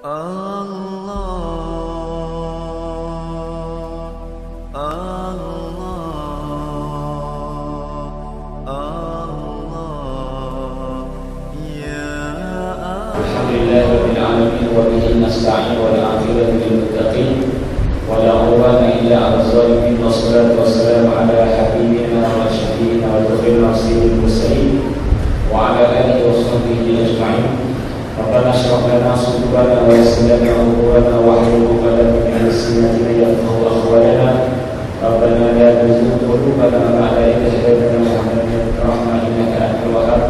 الله الله الله يا الحمد لله رب العالمين وبه نستعين ولا عاقبة للمتقين ولا عدوان إلا على الظالمين والصلاة والسلام على حبيبنا وشفيعنا وتوفيق نصير المرسلين وعلى آله وصحبه أجمعين ربنا اشرح لنا صدورنا ويسر لنا أمورنا واحلل عقدة من ألسنتنا يفقه أقوالنا ربنا لا تزغ قلوبنا بعد إذ هديتنا وهب لنا رحمة إنك أنت الوهاب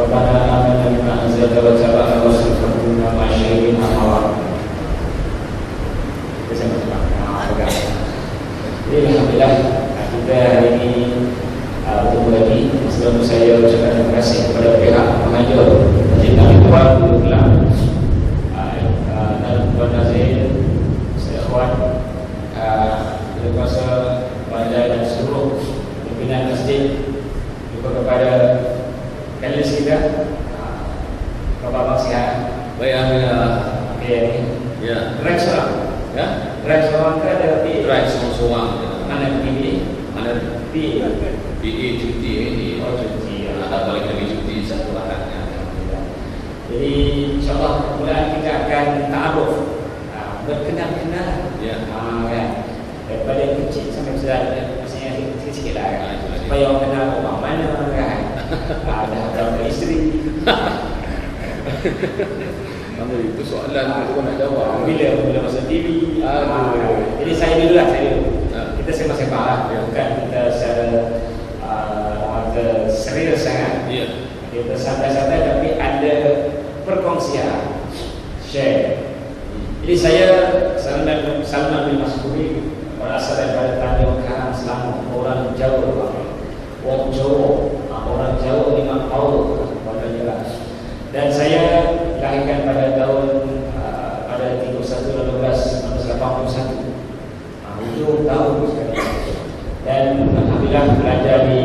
ربنا آمنا بما أنزلت واتبعنا الرسول فكنا مع الشهيدين أمرا Jadi Alhamdulillah kita hari ini uh, bertemu lagi Sebelum saya ucapkan terima kasih kepada pihak pengajar Nabi Tuan Guru Kelang Dan Tuan Nazir Saya Kita kuasa Bandar dan seluruh pimpinan masjid Juga kepada Kalis kita Bapak-bapak sihat Baik, Alhamdulillah. Okey ni Ya. Drive seorang Ya. Drive seorang ke ada P Drive seorang-seorang. Mana PB Mana P PA cuti ini. Oh cuti ya. Ada balik lagi cuti satu lahan. Jadi insyaAllah permulaan kita akan ta'aruf uh, Berkenal-kenal Ya. uh, kan? Daripada yang kecil sampai besar Maksudnya sikit-sikit lah kan Ah. Supaya orang kenal orang mana kan uh, Dah berapa isteri Kamu itu soalan tu kau nak jawab. Bila bila masuk TV Aduh. Ah, Jadi saya dulu lah saya dulu Ah. Kita sembang-sembang lah Ya. Bukan kita secara uh, serius sangat Ya. Kita santai-santai tapi ada perkongsian Share Jadi saya Salman, Salman bin Masburi Berasal daripada Tanjung Karang Selangor Orang Jawa. Orang Jawa Orang Jawa lima tahun Pada jelas Dan saya dilahirkan pada tahun uh, Pada 31 12 1981 uh, Hujung tahun sekali Dan Alhamdulillah belajar di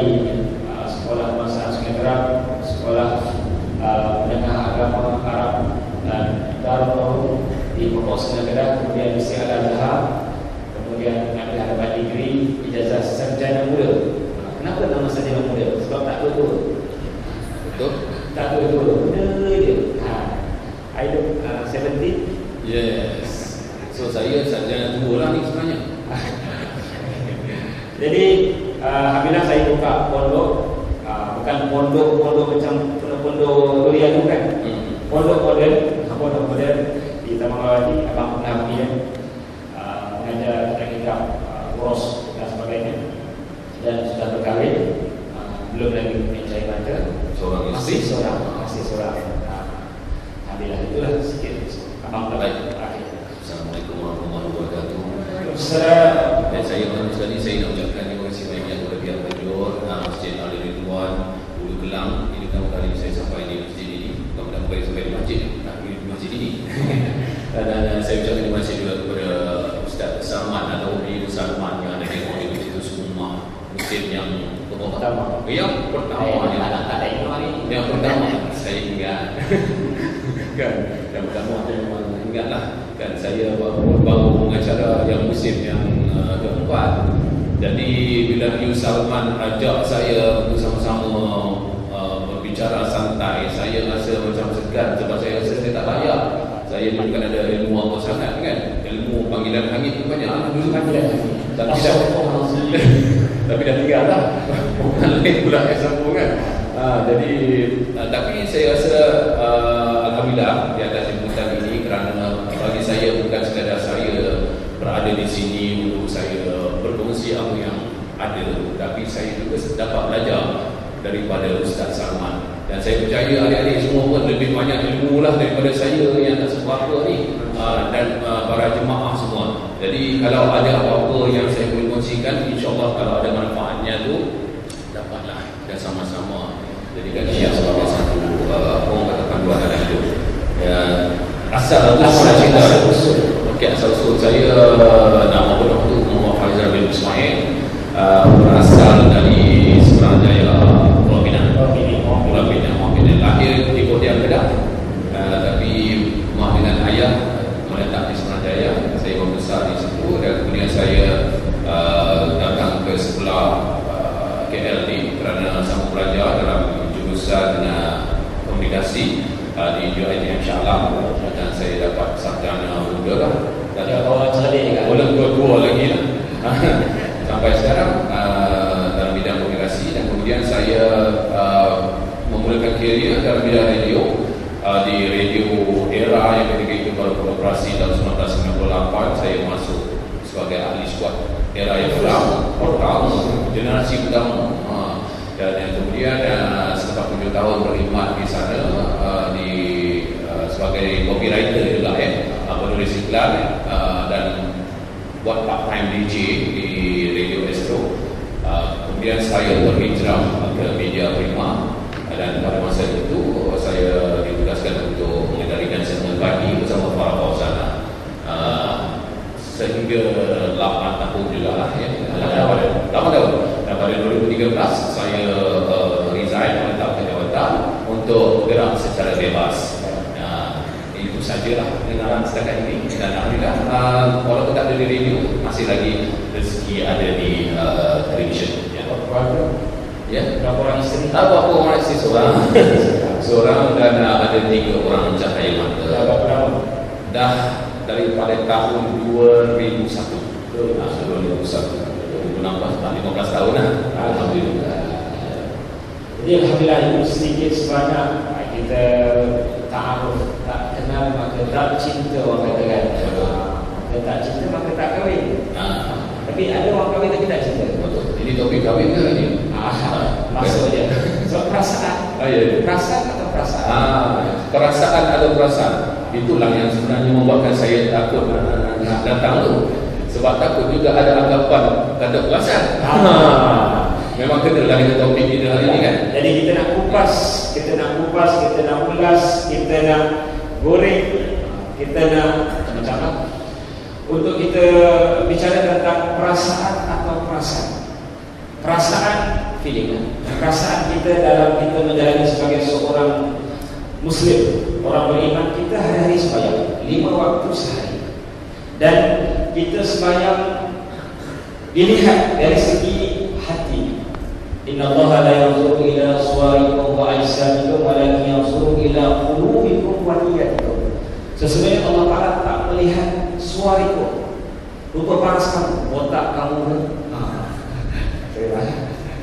uh, Sekolah Masa Sungai Terang Sekolah uh, Menengah Agama Arab Dan Darul Nuhur di Pokok Sungai Kedah Kemudian di Syekh Al-Azhar Kemudian mengambil harapan degree Ijazah Sarjana Muda Uh, Kenapa nama Sarjana Muda? Sebab tak tua-tua Betul? tak tahu itu muda je ha I look uh, 70 Yes. So saya sarjana tua lah ni sebenarnya. jadi uh, Alhamdulillah saya buka pondok uh, bukan pondok-pondok pertama, pertama generasi pertama. Ha. Dan yang kemudian uh, setelah tujuh tahun berkhidmat di sana uh, di uh, sebagai copywriter juga ya, uh, penulis iklan uh, dan buat part time DJ di Radio Astro. Uh, kemudian saya berhijrah ke media Prima dan pada masa itu saya ditugaskan untuk mengendalikan segmen pagi bersama para Fauzana. Uh, sehingga 8 tahun juga lah ya. 8 tahun. Dan pada 2013 saya uh, resign menetap ke jawatan untuk bergerak secara bebas. Uh, itu sajalah pengenalan setakat ini. Dan Alhamdulillah, uh, walaupun tak ada di radio, masih lagi rezeki ada di uh, television. Ya. Ya. Berapa orang isteri? Tak apa orang isteri seorang. seorang dan ada tiga orang cahaya mata. Dah berapa lama? Dah daripada tahun 2001 nah, 2001 2016 dah 15 tahun lah Alhamdulillah Jadi Alhamdulillah itu sedikit sebanyak kita ta'aruf, tak kenal maka tak cinta orang kata kan. Maka tak cinta maka tak kahwin. nah, Tapi ada orang kahwin tapi tak cinta. betul ini topik kahwin ke ni? Ah, masuk je. So perasaan. Ah, ya, ya. Perasaan atau perasaan? Ah, perasaan atau perasaan itulah yang sebenarnya membuatkan saya takut nak datang tu sebab takut juga ada anggapan kata perasaan Ah. memang kenalah dengan topik kita hari ini kan Jadi kita nak kupas, kita nak kupas, kita nak ulas, kita nak goreng, kita nak macam apa? Untuk kita bicara tentang perasaan atau perasaan. Perasaan feeling? Perasaan kita dalam kita menjalani sebagai seorang Muslim, orang beriman kita hari-hari sembahyang lima waktu sehari. Dan kita sembahyang dilihat dari segi hati. Inna Allah la yanzuru ila suwarikum wa ajsamikum walakin yanzuru ila qulubikum wa niyatikum. Sesungguhnya Allah Taala tak melihat suarikum. Rupa paras kamu, otak kamu ke? Ah.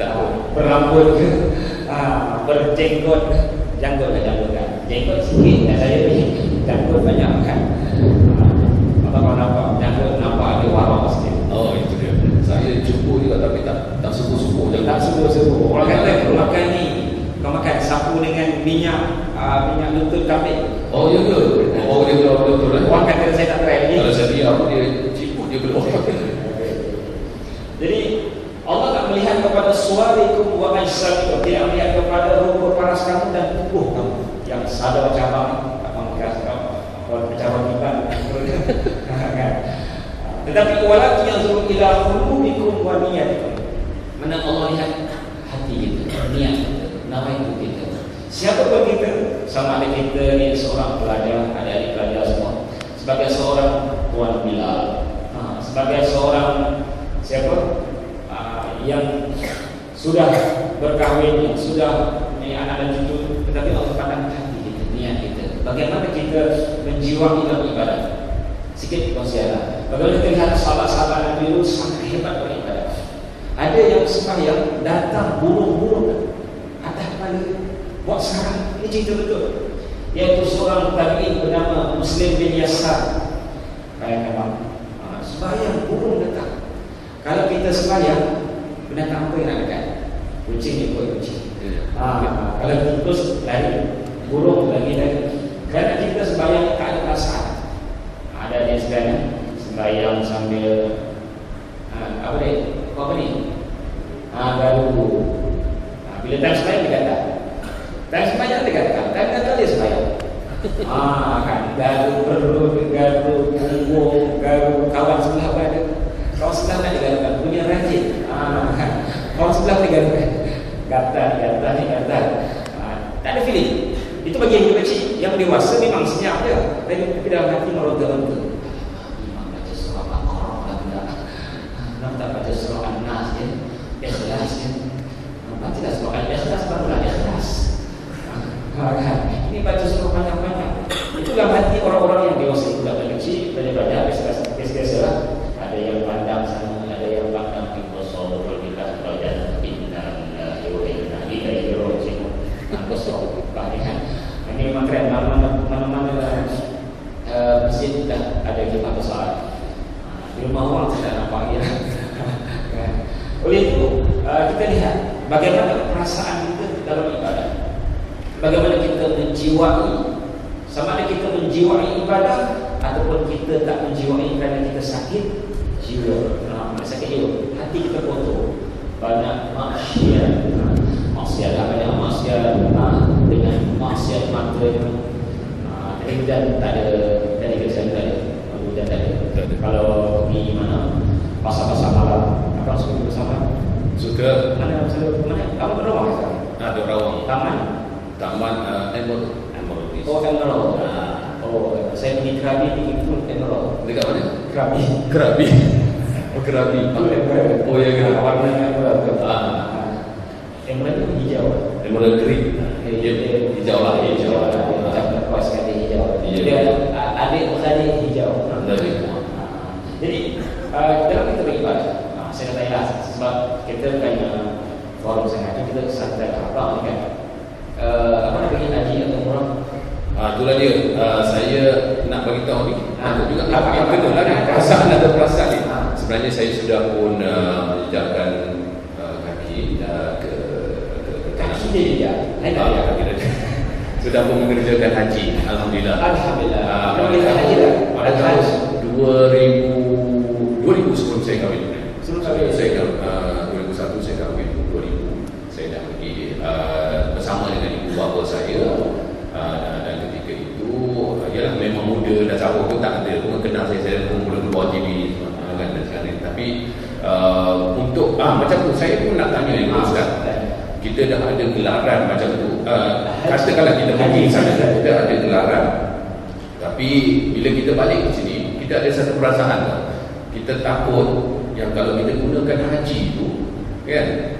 Tak berambut ke? Ah, berjenggot ke? Janggut lah janggut kan. Jenggot sikit dan saya ni janggut banyak kan. Ah, Apa kau nampak? Janggut nampak ada warna sikit. oh itu dia saya cukup juga tapi tak tak suku-suku je Tak subuh-subuh Orang kata kau makan ni Kau makan sapu dengan minyak uh, Minyak lutut kambing Oh ya ke? Oh dia betul betul eh. Orang kata saya tak try ni Kalau saya diam dia ciput dia keluar. Jadi Allah tak melihat kepada suarikum wa ajsamikum Dia melihat kepada rupa paras kamu dan tubuh kamu Yang sadar cabang Tak mengkas kau Cabang iban Kan? Tetapi walakin yang suruh ila qulubikum wa niyatikum. Mana Allah lihat hati kita, niat kita, nawaitu kita. Siapa pun kita, sama ada kita ni seorang pelajar, ada adik pelajar semua. Sebagai seorang tuan Bilal, ha, sebagai seorang siapa? Ha, yang sudah berkahwin, yang sudah ni anak dan cucu, tetapi Allah pandang hati kita, niat kita. Bagaimana kita menjiwai dalam ibadah? Sikit kongsian Bagaimana kita lihat sahabat-sahabat Nabi itu sangat hebat beribadah Ada yang sembahyang datang burung-burung. Atas kepala Buat sarang Ini cerita betul. Iaitu seorang tabi'in bernama Muslim bin Yasar. Kayak memang ha, Sembahyang burung datang. Kalau kita sembahyang Binatang apa yang nak dekat? Kucing ikut kucing. Ha, Kalau tikus lari. Burung lagi lari Kerana kita sembahyang tak ada perasaan ada dia sekarang sembahyang sambil ha, apa dia? Apa ni? Ha, garu. Ha, bila time sembahyang dia kata. Time sembahyang dia kata. Time kata dia sembahyang. Ha, kan garu perut, garu punggung, garu kawan sebelah apa ada? Kawan sebelah nak digarukan punya rajin. Ha, kan. Kawan sebelah dia garukan. Gatal, gatal, ni gatal. Ha, tak ada feeling. Itu bagi yang kecil, yang dewasa memang senyap dia. Tapi dalam hati meronta-ronta. Imam baca surah Baqarah tidak. Kenapa tak baca surah An-Nas ya? Ikhlas ya. Baca dah surah Al-Ikhlas barulah ikhlas. Ha, kan? Ini baca surah banyak-banyak. Itu dalam hati orang-orang yang dewasa itu tak kecil, banyak-banyak rumah orang saya tak nampak ya. Oleh itu uh, kita lihat bagaimana perasaan kita dalam ibadah. Bagaimana kita menjiwai sama ada kita menjiwai ibadah ataupun kita tak menjiwai kerana kita sakit jiwa. Nah, sakit jiwa. Hati kita kotor. Banyak maksiat. Maksiat banyak maksiat nah, dengan maksiat mata Nah, tadi hujan tak ada tadi tak ada. Ada. Ada. Kalau pergi mana pasar-pasar malam apa suka bersama Suka mana selalu mana kamu ke sekarang? ada rawang Taman. Taman uh, Emerald Emerald Beach. Oh, Emerald. Ah. Oh, saya pergi Krabi pergi pun Emerald. Dekat mana? Krabi. Kerabi. Oh, Kerabi. Oh, ya kena. warnanya Emerald. Ah. Emerald itu hijau. Emerald Green. Dia hijau lah, hijau. Macam kuas sekali hijau. Iya. Ah, adik beradik hijau. Saya ya sebab kita banyak forum sengaja kita santai apa ni kan. Uh, apa nak pergi haji atau umrah? Ah, itulah dia. Ah, saya nak bagi tahu ni. Ah. Aku juga nak apa- kena lah ni. apa- Perasaan ada perasaan ni. Ah. Sebenarnya saya sudah pun uh, menjejakkan uh, kaki uh, ke ke ke Kaki dia dia. Lain tak kaki dia. Sudah pun mengerjakan haji. Alhamdulillah. Alhamdulillah. Ah, Kamu boleh haji tak? Pada tahun 2000 2000 saya dah pergi uh, bersama dengan ibu bapa saya. Uh, dan ketika itu uh, yalah memang muda dah jauh tu tak ada pun kenal saya saya pun mula keluar TV uh, kan dan sekarang ni. tapi uh, untuk ah macam tu saya pun nak tanya yang Ustaz kita dah ada gelaran macam tu uh, katakanlah kita pergi sana kita ada gelaran tapi bila kita balik ke sini kita ada satu perasaan kita takut yang kalau kita gunakan haji tu kan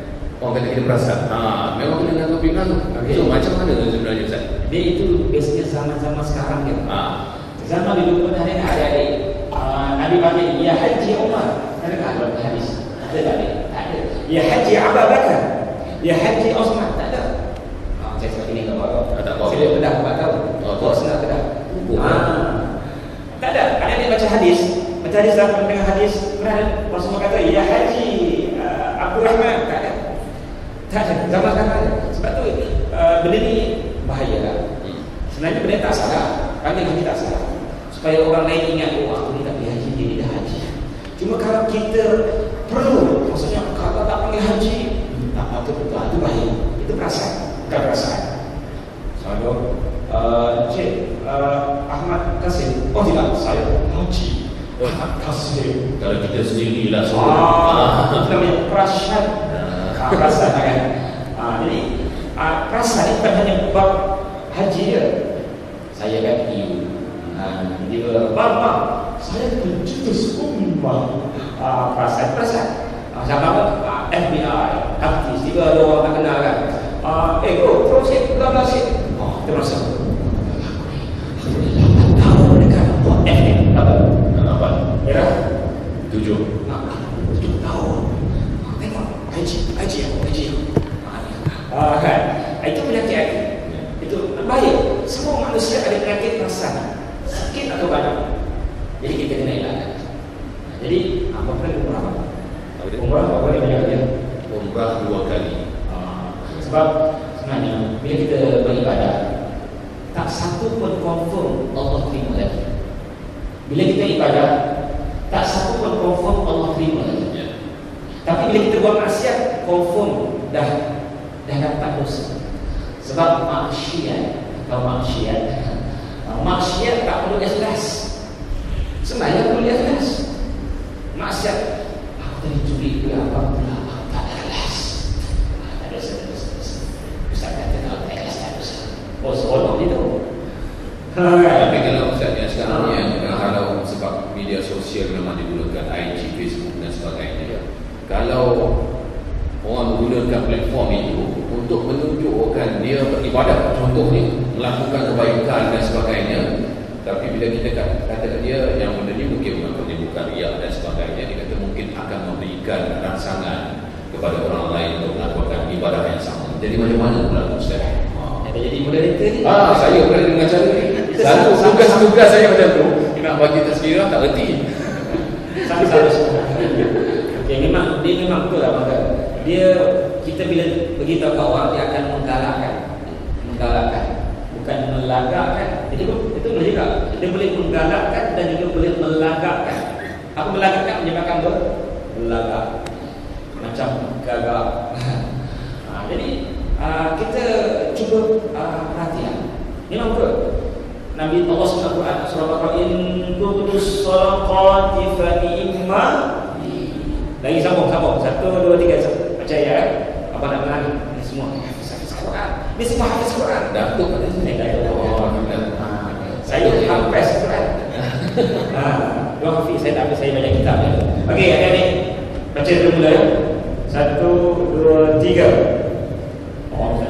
orang kata kita perasan ha, memang kena dengan topik tu Okey. so macam mana sebenarnya Ustaz Dia itu biasanya zaman-zaman sekarang kan. ha, Zaman dulu pun ada ada adik uh, Nabi panggil ya haji Umar. Ada tak dalam hadis? Ada tak ada? Tak ada. Ya haji Abu Bakar. Ya haji Osman. Tak ada. Ah, saya seperti ini tak tahu. Ah, tak tahu. Saya bedah tak tahu. Oh, Kau senang bedah. Oh. Ah. Tak ada. Ada dia baca hadis. Baca hadis dalam pendengar hadis. Pernah ada Rasulullah kata ya haji uh, Abdul Rahman. Tak ada. Tak ada. Zaman sekarang ada. Sebab tu uh, benda ni bahaya lah. hmm. Sebenarnya benda tak salah Panggil haji tak salah Supaya orang lain ingat Oh aku ni tak pergi haji Dia dah haji Cuma kalau kita Perlu Maksudnya kalau tak panggil haji Tak patut betul Itu bahaya Itu perasaan Bukan perasaan Saya uh, Cik uh, Ahmad Kasim Oh tidak Saya haji Oh. Ahmad Kasim kalau kita sendirilah Ah, semua itu namanya perasaan Ah, perasaan lah kan. Ha, jadi ah, ha, perasaan ni bukan hanya bab haji dia saya kan pergi ha, dia bapa saya pencuri sumpah ha, perasaan perasaan ha, sama ha, FBI aktif tiba ada orang tak kenal kan. Ha, eh bro terus saya pegang nasib oh, dia merasa Tujuh. Haji. Aku Ah, kan? Itu penyakit hati Itu baik Semua manusia ada penyakit perasaan. Sakit atau banyak Jadi kita kena elakkan. Jadi Apa pun umrah? Umrah? Apa ni banyak dia? Umrah dua kali. Ah, Sebab Sebenarnya Bila kita beribadah Tak satu pun confirm Allah terima lagi. Bila kita ibadah Tak satu pun confirm Allah terima lagi. Ya. Tapi bila kita buat maksiat, confirm dah dah dapat dosa. Sebab maksiat atau maksiat, maksiat tak perlu ikhlas. Sembahyang perlu ikhlas. Maksiat, aku tadi curi ke apa pula, aku tak ikhlas. Tak ada dosa, dosa, dosa. Ustaz kata kalau tak ikhlas tak dosa. Oh, seronok itu. Tapi kalau Ustaz yang sekarang ni kan Kalau sebab media sosial memang digunakan IG, Facebook dan sebagainya Kalau orang menggunakan platform itu Untuk menunjukkan dia beribadat Contohnya melakukan kebaikan dan sebagainya Tapi bila kita kata, dia Yang benda ni mungkin maksudnya bukan riak dan sebagainya Dia kata mungkin akan memberikan rangsangan Kepada orang lain untuk melakukan ibadah yang sama Jadi macam mana pula Ustaz? Ha. Jadi moderator ni. Ah, saya pernah dengan cara ni. Selalu tugas-tugas saya macam tu, nak bagi tazkirah tak reti. Sama-sama semua. Memang dia memang betul lah maka dia kita bila beritahu kat orang dia akan menggalakkan. Menggalakkan. Bukan melagakkan. Jadi itu boleh juga. Dia boleh menggalakkan dan juga boleh melagakkan. Apa melagakkan? Menyebabkan apa? Melagak. Macam gagak. Ha, jadi uh, kita cuba uh, perhatian memang betul. Nabi Allah SWT surah Al-Quran in kuntus sadaqati fa ni'ma lagi sambung sambung. Satu dua tiga percaya eh? apa nak menang ini semua. Hafiz Quran. Ini semua hafiz Quran. Datuk. Pada sini Datuk. Oh, saya hafiz Quran. Ha, dua hafiz. Saya tak saya banyak kitab ya. okey ada ni. Baca dulu mula ya satu dua tiga. Oh,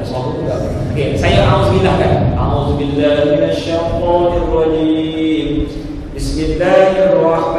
okay, saya auzubillah kan. Auzubillah minasyaitonir rajim. Bismillahirrahmanirrahim.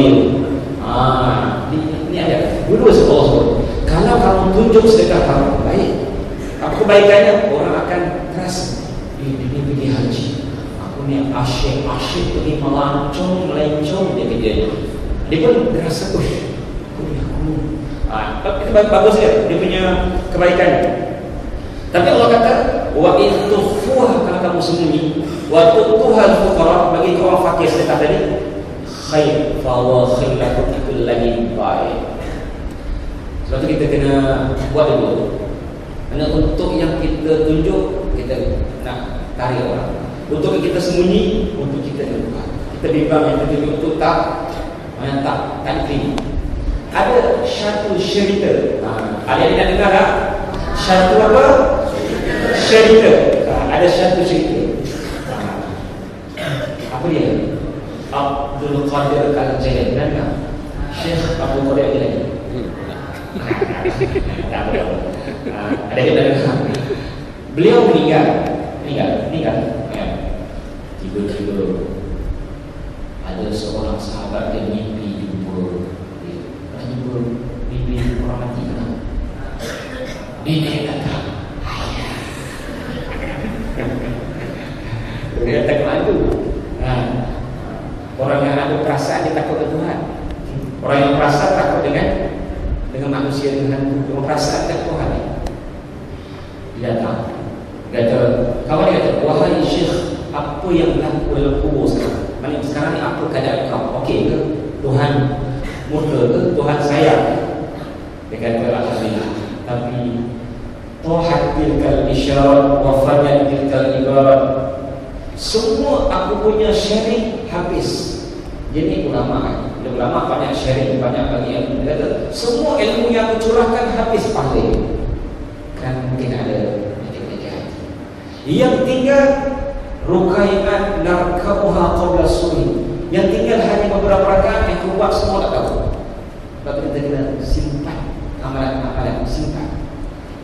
Khabir. Ah, ini, ini ada. Dulu sekolah sebut. Kalau kamu tunjuk sedekah kamu baik, apa kebaikannya? Orang akan terasa. Ini dia pergi haji. Aku ni asyik asyik pergi melancong melencong dia kerja. Dia pun terasa ush. Aku ni aku. Ah, itu bagus ya. Dia punya kebaikan. Tapi Allah kata, wa in tukhfuha kalau kamu sembunyi, wa tutuhal fuqara bagi orang fakir sedekah tadi, khair fa wa khailakum itu lagi baik. Sebab tu kita kena buat dulu. Kerana untuk yang kita tunjuk, kita nak tarik orang. Untuk yang kita sembunyi, untuk kita buat. Kita bimbang yang kita tunjuk untuk tak, yang tak, tak diterima. Ada satu cerita. Ha, ada yang nak dengar tak? Satu apa? Cerita. Ha, ada satu cerita. Abdul Qadir. Benar tak? Syekh Abdul Qadir Al-Jailani. Tak boleh. Ah, ada kita. Beliau meninggal. Meninggal. Meninggal. Ya. Tiba-tiba ada seorang sahabat yang mimpi jumpa jumpa mimpi orang mati kan? Dia suri. Yang tinggal hanya beberapa rakaat yang buat semua tak tahu. Sebab kita kena simpan amalan-amalan simpan.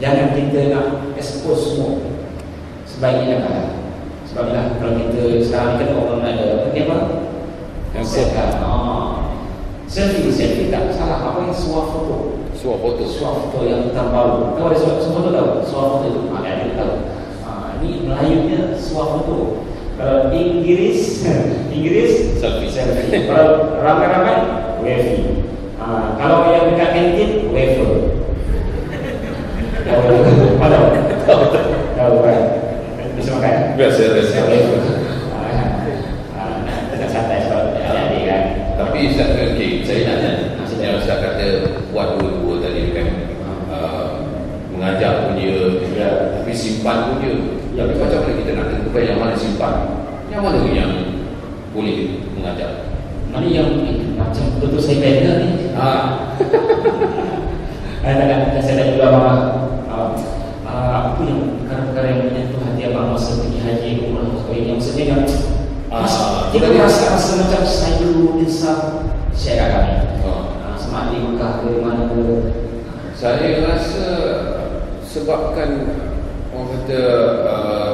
Jangan kita nak expose semua. Sebaiknya jangan. Sebablah kalau kita sekarang kan orang ada apa ni apa? Yang sehat. Ah. Selfie, selfie tak salah. Apa yang suah foto? Suah foto. Suah foto yang terbaru. Kau ada suah, foto tahu? Suah foto itu. Ada tahu. Ah, ini Melayunya suah foto. Kalau Inggris, Inggris Selfie. selfie. Kalau ramai-ramai, wavy. Ah, kalau yang dekat kantin, wafer. Tahu? Tahu? Tahu? Tahu kan? Bisa makan? Biasa biasa. Santai sebab adik kan. Tapi Ustaz okay, saya nak tanya. Yang Ustaz kata buat dua-dua tadi kan. Uh, mengajar punya, Ya. tapi simpan punya. Ya. Tapi macam mana kita nak tentukan yang mana simpan? Yang mana yang boleh mengajar? Mana yang macam betul-betul saya benda ni? Ah, Saya tak ada, saya tak juga apa apa yang perkara-perkara yang menyentuh hati abang masa pergi haji umrah dan sebagainya. Maksudnya yang Ah, kita betul. rasa rasa macam sayu insaf share kat kami. Oh. Ah, Sama di Mekah ke mana ke. Saya rasa sebabkan orang kata uh,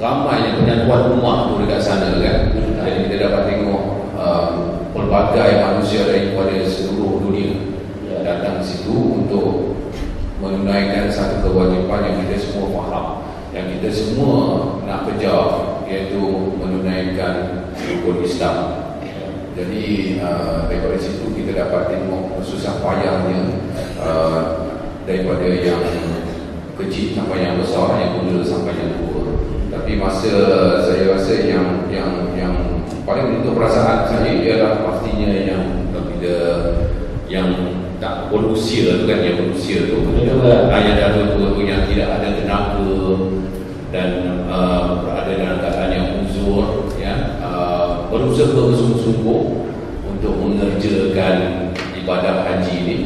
ramai yang punya tuan rumah tu dekat sana kan. Jadi kita dapat tengok uh, pelbagai manusia daripada seluruh dunia Ya. datang ke situ untuk menunaikan satu kewajipan yang kita semua faham yang kita semua nak kejar iaitu menunaikan rukun Islam. Jadi uh, daripada situ kita dapat tengok susah payahnya uh, daripada yang kecil sampai yang besar, yang muda sampai yang tua. Tapi masa saya rasa yang yang yang paling menentu perasaan saya ialah pastinya yang bila yang tak berusia tu kan yang berusia tu lah. Ah, yang dah tua tu yang tidak ada tenaga dan uh, berada dalam keadaan yang uzur ya uh, berusaha bersungguh-sungguh untuk mengerjakan ibadah haji ini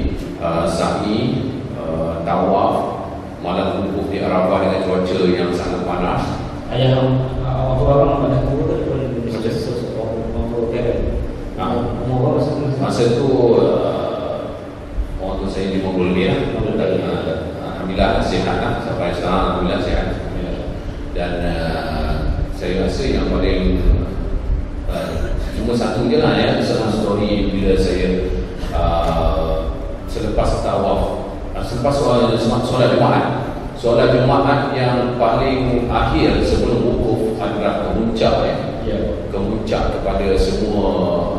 uh, sa'i uh, tawaf malam wukuf di Arafah dengan cuaca yang sangat panas Ayah waktu orang pada tua tu pun kira. Ah. Umur berapa masa? Masa tu waktu saya 50 lebih lah dan uh, Alhamdulillah sihat lah sampai sekarang Alhamdulillah sihat dan uh, saya rasa yang paling uh, cuma satu je lah ya senang story bila saya uh, selepas tawaf selepas solat, solat Jumaat solat Jumaat yang paling akhir sebelum wukuf adalah kemuncak ya Ya. kemuncak kepada semua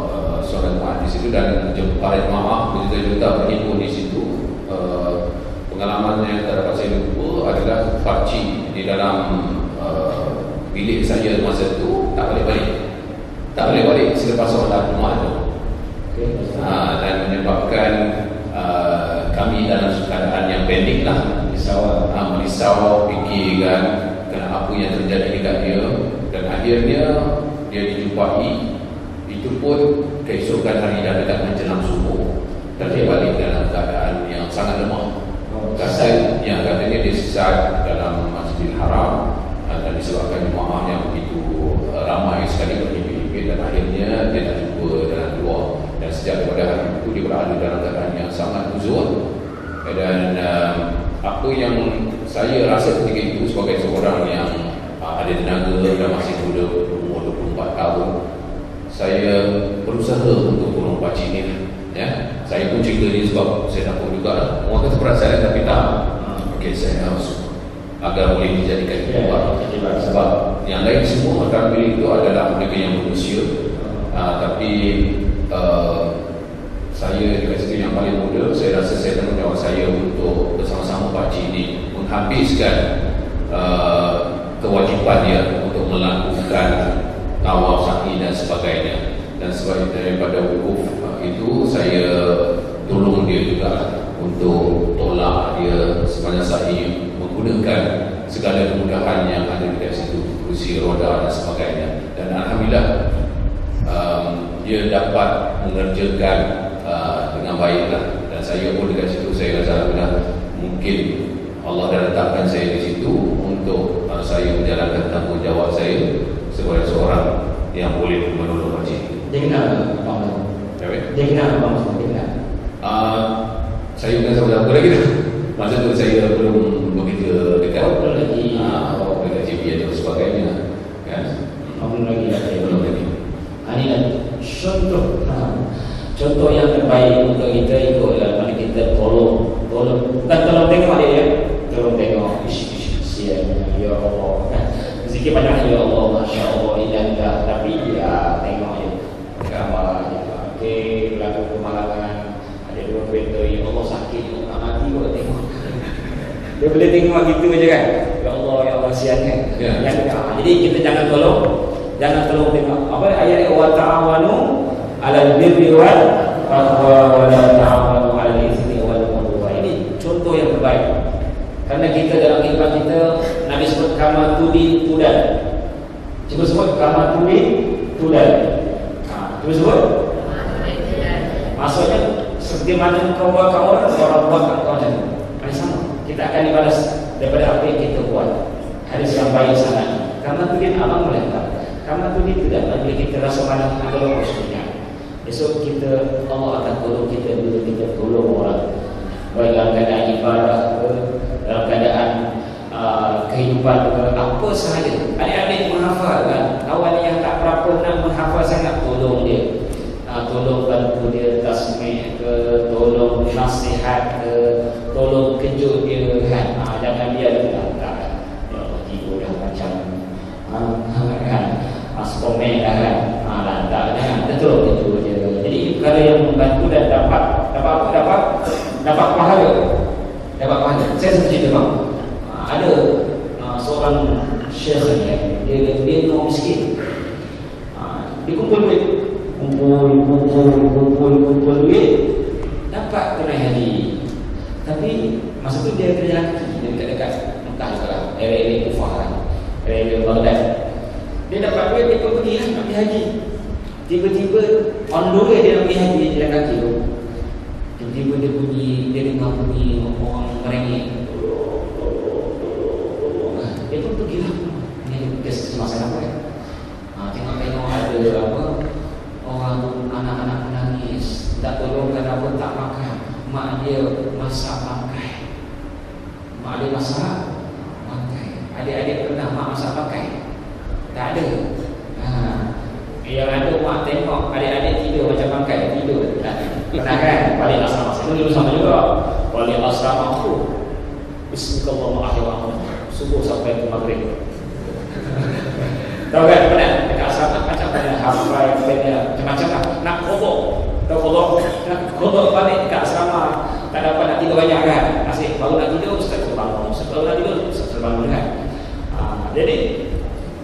uh, solat Jumaat di situ dan jem- para jemaah berjuta-juta berhimpun di situ. Uh, pengalaman yang tak dapat saya lupa adalah pakcik di dalam uh, bilik saya masa itu tak balik-balik. Tak balik-balik selepas solat Jumaat tu. Okey. Uh, dan menyebabkan kami dalam keadaan yang panik lah. Risau. uh, merisau fikirkan kenapa apa yang terjadi dekat dia. Dan akhirnya dia dijumpai. Itu pun keesokan hari dah dekat menjelang subuh. Dan dia balik dalam keadaan yang sangat lemah. Kata yang katanya dia sesat dalam Masjidil Haram. Uh, dan disebabkan jemaah yang begitu uh, ramai sekali berhimpit-himpit dan akhirnya dia tak jumpa dalam keluar. Dan sejak daripada hari itu dia berada dalam keadaan yang sangat uzur dan uh, apa yang saya rasa ketika itu sebagai seorang yang uh, ada tenaga dan masih muda umur 24 tahun saya berusaha untuk tolong pakcik ni ya. Saya pun cerita ni sebab saya takut juga. Orang kata perasaan tapi tak. Okey saya harus agar boleh dijadikan Ya, keluar dijadikan. sebab yang lain semua dalam bilik itu adalah mereka yang berusia. Uh, tapi uh, saya situ yang paling muda saya rasa saya tanggungjawab saya untuk bersama-sama pakcik ini menghabiskan uh, kewajipan dia untuk melakukan tawaf sa'i dan sebagainya. Dan sebab daripada wukuf uh, itu saya tolong dia juga untuk tolak dia sepanjang sa'i menggunakan segala kemudahan yang ada di situ kursi roda dan sebagainya. Dan Alhamdulillah um, dia dapat mengerjakan baiklah dan saya pun dekat situ saya rasa Alhamdulillah mungkin Allah dah letakkan saya di situ untuk uh, saya menjalankan tanggungjawab saya sebagai seorang yang boleh menolong wajib. Dia kenal Abang Mas? Dia kenal Abang? Dia kenal? Uh, saya bukan saudara apa lagi dah. Masa tu saya belum begitu dekat. Oh, belum lagi. Ah, uh, dekat GP dan sebagainya. Kan? Belum lagi. Belum lagi. Ini lah contoh. Ha. Contoh yang terbaik untuk kita itu adalah mana kita tolong. Tolong. Bukan tolong tengok dia ya. Tolong tengok. Ish, ish, kesian. Ya Allah. Kan? Zikir banyak ya Allah. Masya Allah. Indah. Tapi ya tengok ya. Gambar ya. Okey. Berlaku kemalangan. Ada dua kereta. Ya Allah sakit. Ya Allah mati kalau tengok. Dia boleh tengok gitu aja kan. Ya Allah, ya Allah siannya. Ya. Yang kedua, jadi kita jangan tolong jangan tolong tengok apa ayat wa ta'awanu 'alal birri wal taqwa wa la ta'awanu 'alal itsmi wal udwan. Ini contoh yang terbaik. Karena kita dalam kehidupan kita Nabi sebut kama tudi tudan. Cuba sebut kama tudi tudan. Ha, cuba sebut. Maksudnya seperti mana kau buat kau orang, orang buat kau tu. Macam sama. Kita akan dibalas daripada apa yang kita buat. Hadis yang baik sangat. Karena tu abang melempar. Karena tu tidak bila kita rasa mana adalah maksudnya. Esok kita Allah akan tolong kita bila kita tolong orang. Baik dalam keadaan ibadah ke, dalam keadaan uh, kehidupan ke, apa sahaja. Adik-adik saya nak tolong dia. Uh, tolong bantu dia tasmih ke tolong nasihat ke tolong kejut dia. Kan? Uh, jangan dia tak ya Allah tidur dah macam uh, kan? Spomen dah kan? Dah tak jangan kita tolong kejut perkara yang membantu dan dapat dapat apa dapat dapat pahala. Dapat pahala. Saya seperti itu bang. Uh, ada uh, seorang syekh ni dia dia, dia, dia miskin. Dia kumpul duit. Kumpul kumpul kumpul kumpul duit. Dapat tunai haji. Tapi masa tu dia kerja laki dia dekat dekat Mekah juga lah. Area-area Kufah kan area-area Baghdad. Dia dapat duit dia pun pergi lah nak pergi haji tiba-tiba on the way dia pergi haji dia jalan kaki tiba-tiba dia bunyi dia dengar bunyi orang merengek. Dia pun pergi lah. Ni dia semasa apa ya tengok-tengok ada apa orang anak-anak menangis tak tolong kenapa tak makan. Mak dia masak pakai. Mak dia masak pakai. Adik-adik pernah mak masak pakai? Tak ada. ha. Yang ada mak tengok adik-adik tidur macam pakai tidur pernah kan? Balik asrama. Saya dulu sama juga. Balik asrama aku. Bismillahirrahmanirrahim. Subuh sampai ke maghrib. Tahu kan? Mana dekat asrama macam mana? Hafal benda macam-macam lah. Nak kodok. Tahu kodok? Nak kodok balik dekat asrama. Tak dapat nak tidur banyak kan? Asyik baru nak tidur ustaz suruh bangun. Ustaz baru nak tidur ustaz suruh bangun kan? Uh, jadi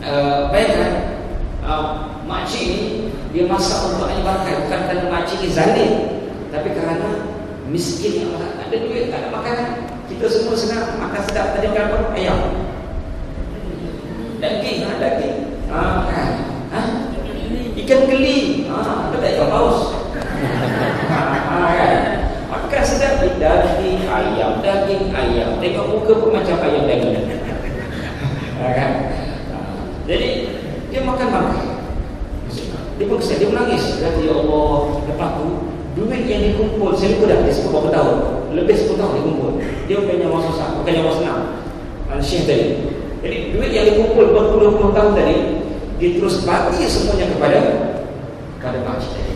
uh, bayangkan uh, makcik ni dia masak untuk ayah makan bukan kerana makcik ni zalim tapi kerana miskin yang ada duit tak ada makanan. Kita semua senang makan sedap tadi makan apa ayam. Daging ha, daging. Ha, kan? Ha? ikan geli. Ha, apa tak ikan paus? Ha, ha, kan? Makan sedap daging ayam daging ayam. Tengok muka pun macam ayam daging. Ha, kan? Ha, jadi dia pun kesal, dia menangis kata ya Allah lepas tu duit yang dikumpul saya lupa dah dia sebut berapa tahun lebih 10 tahun dia kumpul dia bukan yang susah bukan yang senang Syekh tadi jadi duit yang dikumpul berpuluh-puluh tahun tadi dia terus bagi semuanya kepada kepada makcik tadi.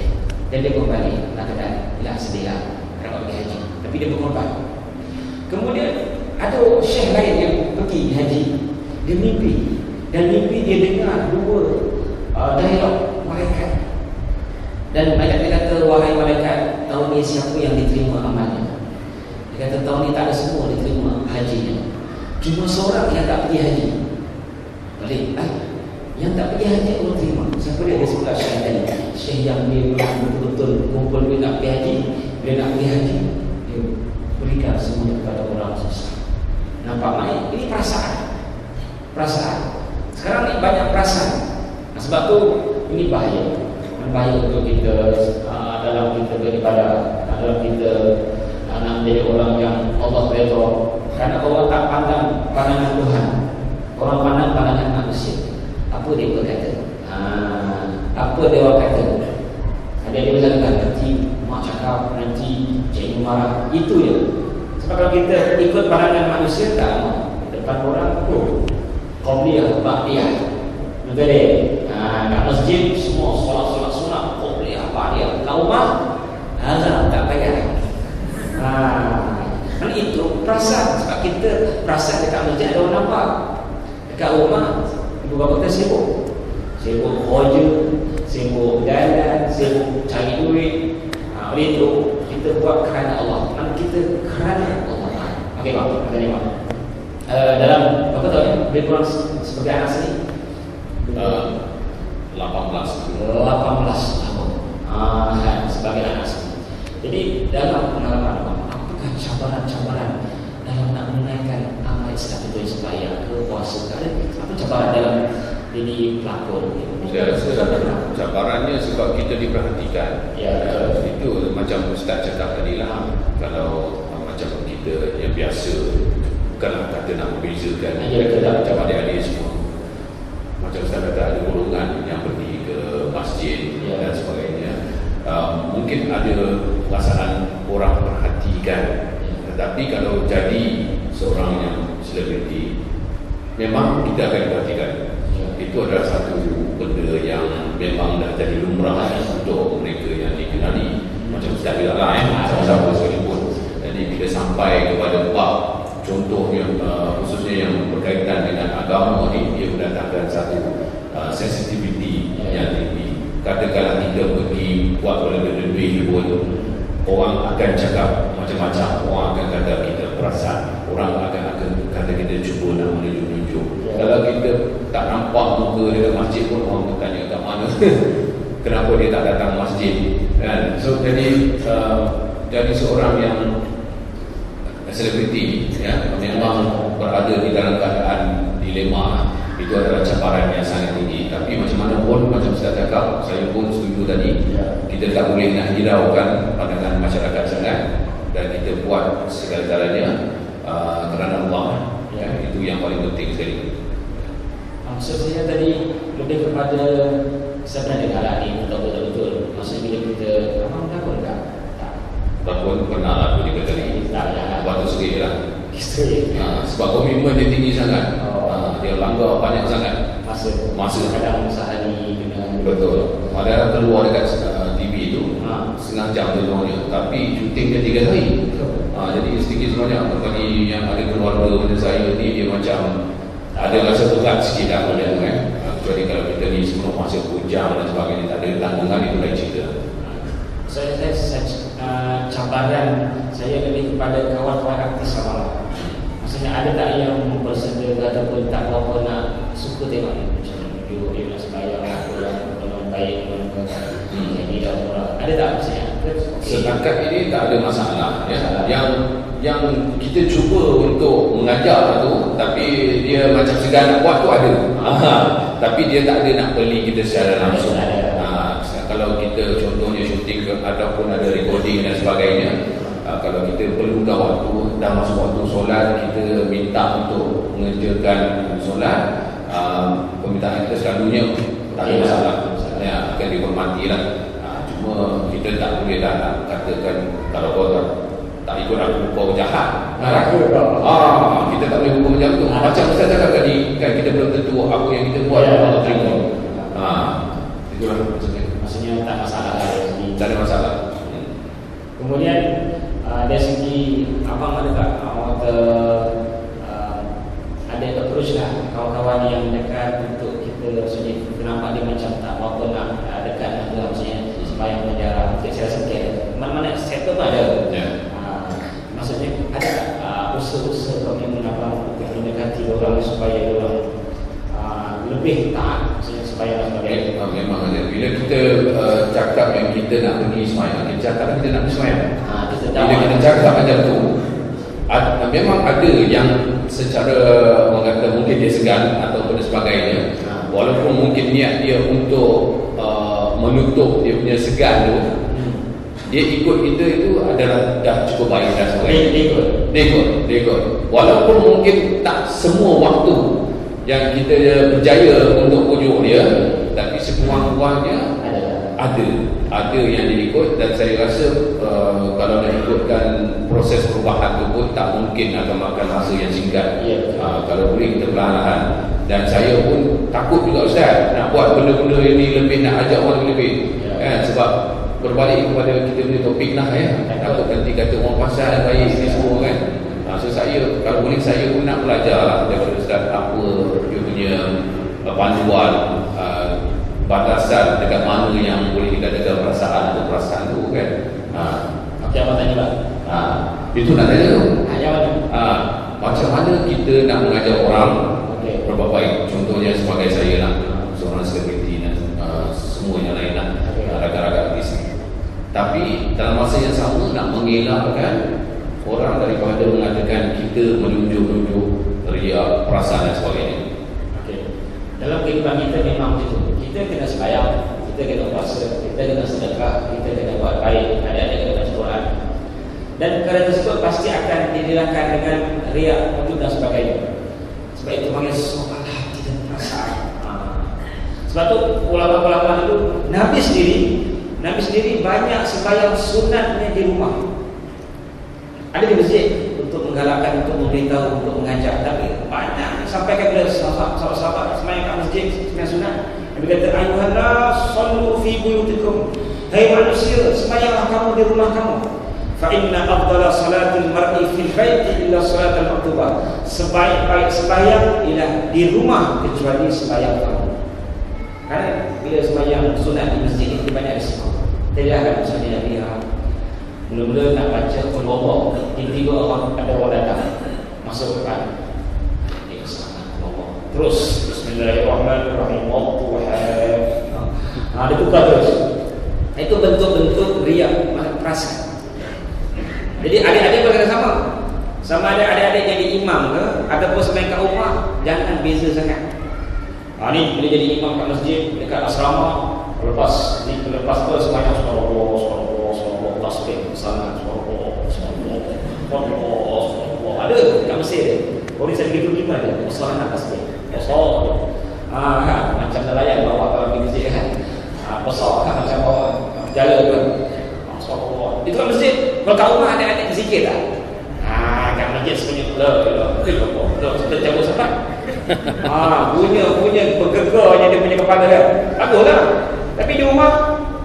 Dan dia kembali nak kata ilah sedia nak pergi haji. Tapi dia berkorban. Kemudian ada syekh lain yang pergi haji. Dia mimpi dan mimpi dia dengar dua uh, dialog. Dan malaikat dia kata wahai malaikat tahun ni siapa yang diterima amalnya? Dia kata tahun ni tak ada semua diterima hajinya. Cuma seorang yang tak pergi haji eh? Yang tak pergi haji Allah terima Siapa dia? Dia sebelah syekh tadi Syekh yang dia betul-betul Kumpul dia nak pergi haji Dia nak pergi haji Dia berikan semuanya kepada orang susah Nampak main? Ini perasaan Perasaan Sekarang ni banyak perasaan nah, Sebab tu Ini bahaya Bahaya untuk kita uh, Dalam kita beribadah Dalam kita uh, Nak menjadi orang yang Allah beritahu karena orang tak pandang pandangan Tuhan. Orang pandang pandangan manusia. Apa dia berkata ha, Apa dia berkata Ada dia berkata nanti Mak cakap nanti Cikgu marah Itu je. Sebab kalau kita ikut pandangan manusia Tak Depan orang oh, Qobliyah Ba'diyah Betul dia? Ha, masjid Semua Qobliyah Rumah Azam tak payah Haa Kan itu perasaan sebab kita perasaan dekat masjid ada orang nampak. Dekat rumah ibu bapa kita sibuk. Sibuk kerja, sibuk jalan, sibuk cari duit. Ha, oleh itu kita buat kerana Allah. Dan kita kerana Allah. Okey bang, ada ni bang. Uh, dalam apa tahu ni? Lebih kurang sebagai anak sini. Uh, 18 18 tahun. Ah, kan, sebagai anak sini. Jadi dalam pengalaman apakah cabaran-cabaran dalam nak menunaikan amal Islam itu sembahyang ke puasa ke apa cabaran dalam ini pelakon? Saya rasa cabarannya sebab kita diperhatikan. Ya uh, itu macam Ustaz cakap tadi lah. Kalau uh, macam kita yang biasa bukanlah kata nak membezakan ya, kita macam adik-adik semua. Macam Ustaz kata ada golongan yang pergi ke masjid ya. dan Um, mungkin ada perasaan orang perhatikan. Tetapi kalau jadi seorang yang selebriti memang kita akan perhatikan. Itu adalah satu benda yang memang dah jadi lumrah untuk mereka yang dikenali. Macam setiap bila lain siapa sekalipun jadi bila sampai kepada bab contohnya uh, khususnya yang berkaitan dengan agama ini dia mendatangkan satu uh, sensitivity yang tinggi katakanlah kita pergi buat lebih-lebih pun orang akan cakap macam-macam. Orang akan kata kita perasan. Orang akan, akan kata kita cuba nak menunjuk-nunjuk. Ya. kalau kita tak nampak muka dia kat masjid pun orang bertanya kat mana. Kenapa dia tak datang masjid? Kan? So jadi uh, jadi seorang yang selebriti ya memang berada di dalam keadaan dilema itu adalah cabaran yang sangat tinggi tapi macam mana pun macam saya cakap saya pun setuju tadi Ya. kita tak boleh nak hiraukan pandangan masyarakat sangat dan kita buat segala-galanya uh, kerana Allah ya, itu yang paling penting sekali Maksud saya tadi lebih kepada saya pernah dengar lah ni betul betul betul. Maksudnya bila kita abang takut tak? Tak. Ataupun pernah lah dua tiga kali Tak ya. Waktu sendiri lah ha, Sebab komitmen dia tinggi sangat Dia langgar banyak sangat. Masa Masa. kadang sehari kena Betul. Padahal keluar dekat uh, TV tu Ha. Setengah jam tu sebenarnya. Tapi syuting dia tiga hari. Ha, Jadi sedikit sebenarnya. Bagi yang ada keluarga macam saya ni Dia macam Ada rasa berat sikit lah pada kan? Ha, Kecuali kalau kita ni semua masa hujang dan sebagainya Tak ada tanggungan itu lain cerita. Saya saya, saya uh, cabaran saya lebih kepada kawan-kawan artis awal. Maksudnya ada tak yang bersedia ataupun tak berapa nak suka tengok ni macam video dia nak sembahyang apa yang orang baik orang Hmm. jadi dah orang ada tak maksudnya? Okay. Setakat ini tak ada masalah ya. Yang yang kita cuba untuk mengajar tu tapi dia macam segan nak buat tu ada. Ha, tapi dia tak ada nak beli kita secara langsung. Ha, kalau kita contohnya syuting ke ataupun ada recording dan sebagainya kalau kita perlukan waktu dah masuk waktu solat kita minta untuk mengerjakan solat ha, permintaan kita selalunya tak ada masalah. Ya, akan dihormati lah ha, cuma kita tak boleh dah nak katakan kalau kau tak tak ikut aku kau jahat. Ah, kita tak boleh hukum macam tu. Ah. macam Ustaz cakap tadi kan kita belum tentu apa yang kita buat Ya. Allah terima ah, itulah maksudnya. Maksudnya tak masalah. Lah tak ada masalah. Kemudian uh, dari segi abang ada tak abang kata uh, ada approach lah kawan-kawan yang dekat untuk kita maksudnya kita nampak dia macam tak apa nak uh, dekat nak lah maksudnya supaya mengajar untuk saya rasa mana-mana sektor pun ada Ya. uh, maksudnya ada tak uh, usaha-usaha komitmen abang untuk mendekati orang supaya orang uh, lebih taat maksudnya supaya sebagainya ah, memang ada. Bila kita uh, cakap yang kita nak pergi semayang, kita cakap kita nak pergi semayang. tahu Bila kita cakap macam tu, ad, memang ada yang secara orang kata mungkin dia segan ataupun dan sebagainya. Ha. Walaupun mungkin niat dia untuk uh, menutup dia punya segan tu, dia ikut kita itu adalah dah cukup baik dah dia, sebagainya. dia ikut Dia ikut, dia ikut. Walaupun mungkin tak semua waktu yang kita berjaya untuk pujuk dia, tapi sekurang-kurangnya ada ada yang diikut dan saya rasa uh, kalau nak ikutkan proses perubahan tu pun tak mungkin akan makan masa yang singkat. Betul. uh, kalau boleh kita perlahan-lahan. Dan saya pun takut juga Ustaz nak buat benda-benda ini lebih nak ajak orang lebih. Ya. kan sebab berbalik kepada kita punya topik lah ya takut nanti kata orang pasal baik ni semua kan. Uh, so saya kalau boleh saya pun nak belajar lah daripada Ustaz apa dia punya uh, panduan batasan dekat mana yang boleh dikatakan perasaan atau perasaan tu kan ha, Okey, abang tanya bang. ha, itu nak tanya tu Ha, yang mana? ha, macam mana kita nak mengajar orang Okey. berbuat baik contohnya sebagai saya lah seorang selebriti dan uh, semua yang lain lah Okey. rakan-rakan artis tapi dalam masa yang sama nak mengelakkan orang daripada mengatakan kita menunjuk-nunjuk riak perasaan dan sebagainya Okey. Dalam kehidupan kita memang macam. Kita kena sembahyang, kita kena puasa, kita kena sedekah, kita kena buat baik, ada-ada kena baca Quran. Dan perkara tersebut pasti akan didirikan dengan riak, untuk dan sebagainya. Sebab itu panggil hati dan perasaan. Ha. Sebab tu ulama-ulama itu Nabi sendiri, Nabi sendiri banyak sembahyang sunatnya di rumah. Ada di masjid untuk menggalakkan, untuk memberitahu, untuk mengajar. Tapi banyak sampai kepada sahabat, sahabat-sahabat semayang kat masjid, semayang sunat. Nabi kata, Ayuhan nas, sallu fi buyutikum. Hai manusia, semayanglah kamu di rumah kamu. fa inna afdala salatil mar'i fil baiti illa salatul maktubah sebaik-baik sembahyang ialah di rumah kecuali sembahyang fardu kan? Bila sembahyang sunat di masjid itu banyak risiko. Tidak akan misalnya Nabi mula-mula nak baca Allah tiba-tiba orang ada orang datang. Masuk ke kan terus Bismillahirrahmanirrahim ha, dia tukar terus itu bentuk-bentuk riak perasaan jadi adik-adik berkata sama. Sama ada adik-adik jadi imam ke ataupun semain kat rumah, jangan beza sangat. Ha ni boleh jadi imam kat masjid dekat asrama, lepas ni lepas tu semuanya suara Allah, suara Allah, suara Allah, tasbih sana, suara Allah, suara Allah, Ada dekat Mesir. Boleh saya gitu gimana dia? Masalah nak tasbih. Ya Ah, ha, macam nelayan bawa kalau pergi masjid kan. Ah, besar kan macam bawa jalan tu. Ah, suara Allah. Itu kat masjid kalau kat rumah ada adik zikir tak? Ha, kat masjid sebenarnya pula. Eh, apa? Kita cabut sempat. Ha, punya punya bergegarnya dia punya kepala dia. Baguslah. Tapi di rumah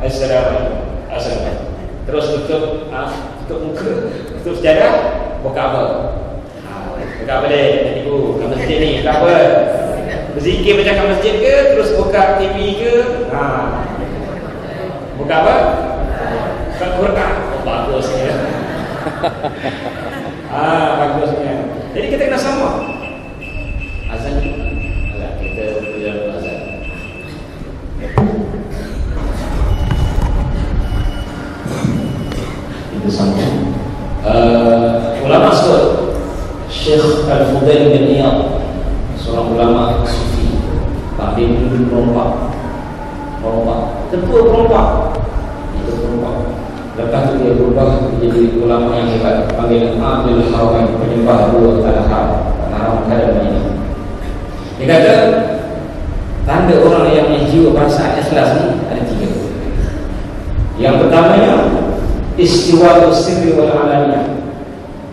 Assalamualaikum. Assalamualaikum. Terus tutup ha, tutup muka, tutup sejadah, buka apa? Ha, buka apa dia? Ku kat masjid ni, tak apa. Berzikir macam kat masjid ke, terus buka TV ke? Ha. Buka apa? Buka Quran. Oh, bagusnya. ah, bagusnya. Jadi kita kena sama. Azan ni. Alah, kita berjalan azan. Itu sama. Uh, ulama sebut Syekh Al-Fudail bin Iyad seorang ulama tak dia dulu perompak perompak tetua perompak itu perompak lepas itu dia berubah menjadi ulama yang hebat. Panggil Abdul Haram penyembah dua tanah haram. Tanah haram kada ini dia kata tanda orang yang punya jiwa perasaan ikhlas ni ada tiga. Yang pertamanya istiwa sirri wal alaniyah.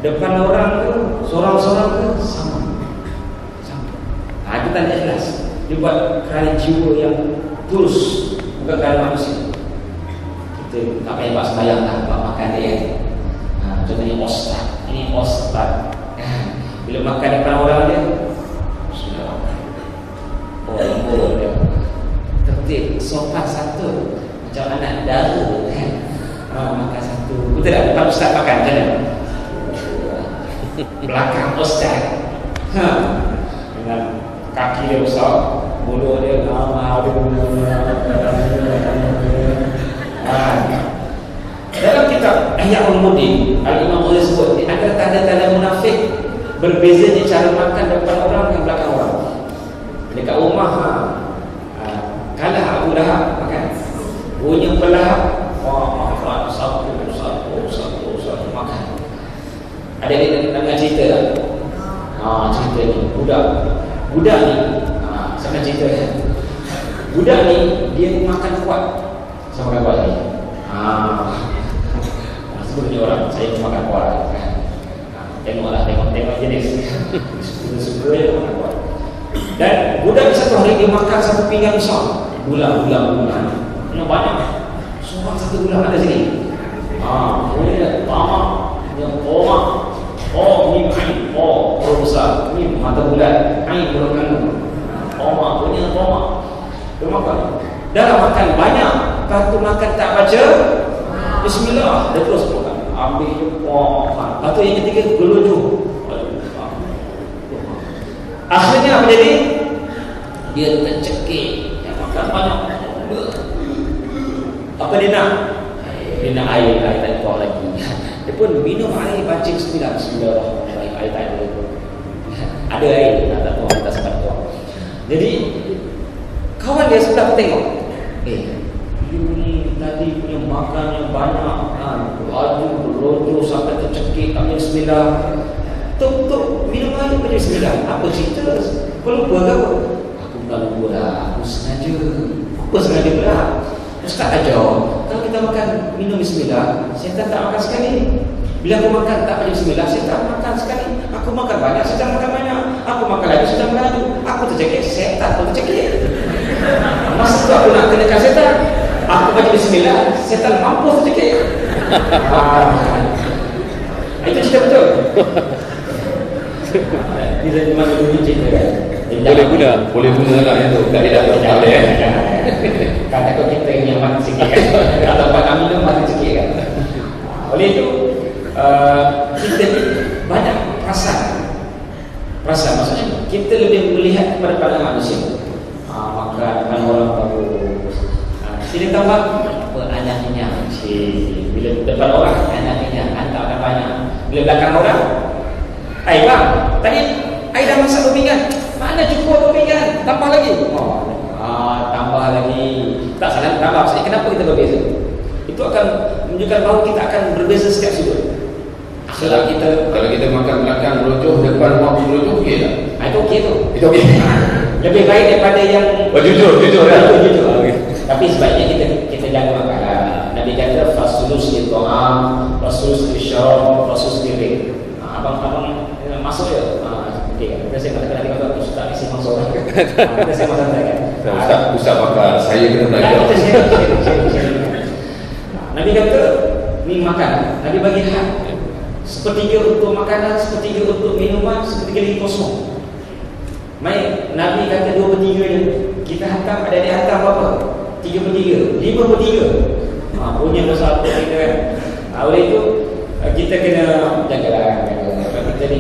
Depan orang tu seorang-seorang tu sama. Sama. Ha, itu tanda ikhlas dia buat kerana jiwa yang tulus bukan kerana manusia. Kita tak payah buat sembahyang tak buat makan dia ha, contohnya ustaz. Ini ustaz. Bila makan depan orang dia sudah oh lembut dia tertib. Sopan satu. Macam anak dara kan ha, makan satu. Betul tak? Depan ustaz makan macam mana? Belakang ustaz. Ha. Kaki dia besar mulut dia lama dalam kitab Ihya Ulumuddin Al-Imam Ghazali sebut ada tanda-tanda munafik. Berbezanya cara makan depan orang dengan belakang orang. Dekat rumah ha, ha, kalah Abu Lahab makan. Punya pelahap oh, makan satu satu satu satu makan. Ada ni nak cerita? Ha, cerita ni. Budak budak ni saya nak cerita ya. budak ni dia makan kuat. Sama dengan kuat ni ha, sebutnya orang saya makan kuat. Kan? tengoklah tengok tengok jenis. Suka-suka dia makan kuat. Dan budak satu hari dia makan satu pinggan besar. Gula gula yang banyak. Seorang satu gula ada sini. Ah boleh tak? Tamak. Yang tamak oh ni ain oh perut besar. Ni mata bulat. Ain perut kandung. Tamak punya tamak dia makan. Dalam makan. Banyak. Lepas makan tak baca? Bismillah. Dia terus makan. Ambil oh, makan Lepas tu yang ketiga Geluju Akhirnya apa jadi? Dia tercekik Dia makan banyak. Apa dia nak? Dia nak air. Air tak kuat lagi Dia pun minum air Bancing sembilan. Bismillahirrahmanirrahim. Air tak ada. Ada air. Tak tak tuan Tak sempat tuan Jadi Kawan dia sudah tengok. Eh ini tadi punya makan yang banyak kan? Laju berlojo sampai tercekik ambil sembilan tuk tuk minum air punya sembilan apa cerita? Kau lupa apa? Aku tak lupa lah. Aku sengaja. Apa sengaja pula? Ustaz ajar kalau kita makan minum bismillah syaitan tak makan sekali bila aku makan tak banyak bismillah syaitan makan sekali aku makan banyak syaitan makan banyak aku makan lagi syaitan makan lagi aku tercekik syaitan pun tercekik masa tu aku nak kenakan syaitan Aku baca bismillah, setan mampu sedikit. ah, Itu cerita betul. Bila memang dulu cerita kan. Boleh guna, boleh guna lah itu. Tak ada tak Jangan, Kan takut kita yang mati sikit kan. Kalau Pak Amin tu mati sikit kan. Oleh itu, uh, kita banyak perasaan. Perasaan maksudnya kita lebih melihat kepada pada manusia. Ah, makan makan orang bagus. Ah, sini tambah apa anaknya. Bila depan orang anaknya hantar dah banyak. Bila belakang orang, Hai bang, tadi Ai dah masak dua pinggan. Mana cukup dua pinggan? Tambah lagi. Oh, tambah lagi. Tak salah tambah. Maksudnya kenapa kita berbeza? Itu akan menunjukkan bahawa kita akan berbeza setiap sudut. Sebab kita Kalau kita makan belakang melucuh, depan buat melucuh, okey tak? ah, itu okey tu. Itu okey. Lebih baik daripada yang Oh, jujur, jujur kan? Jujur, jujur. Okey. Tapi sebaiknya kita kita jaga makanan. Nabi kata fasulus li ta'am, fasulus li syarab, fasulus li rik. Ah, abang abang eh, masuk je. Ah, okey. Kita saya katakan nanti kalau ustaz isi masuk. Ah, Kita saya masuk kan. Ustaz, Ustaz bakar, saya kena belajar. share. Nabi kata ni makan. Nabi bagi hak. Sepertiga untuk makanan, sepertiga untuk minuman, sepertiga lagi kosong. Baik, Nabi kata dua per tiga je. Kita hantar, ada dia hantar berapa? Tiga per tiga. Lima per tiga. Ha, punya besar apa kita kan. Ha, oleh itu, eh, kita kena. Jaga. Kita ni,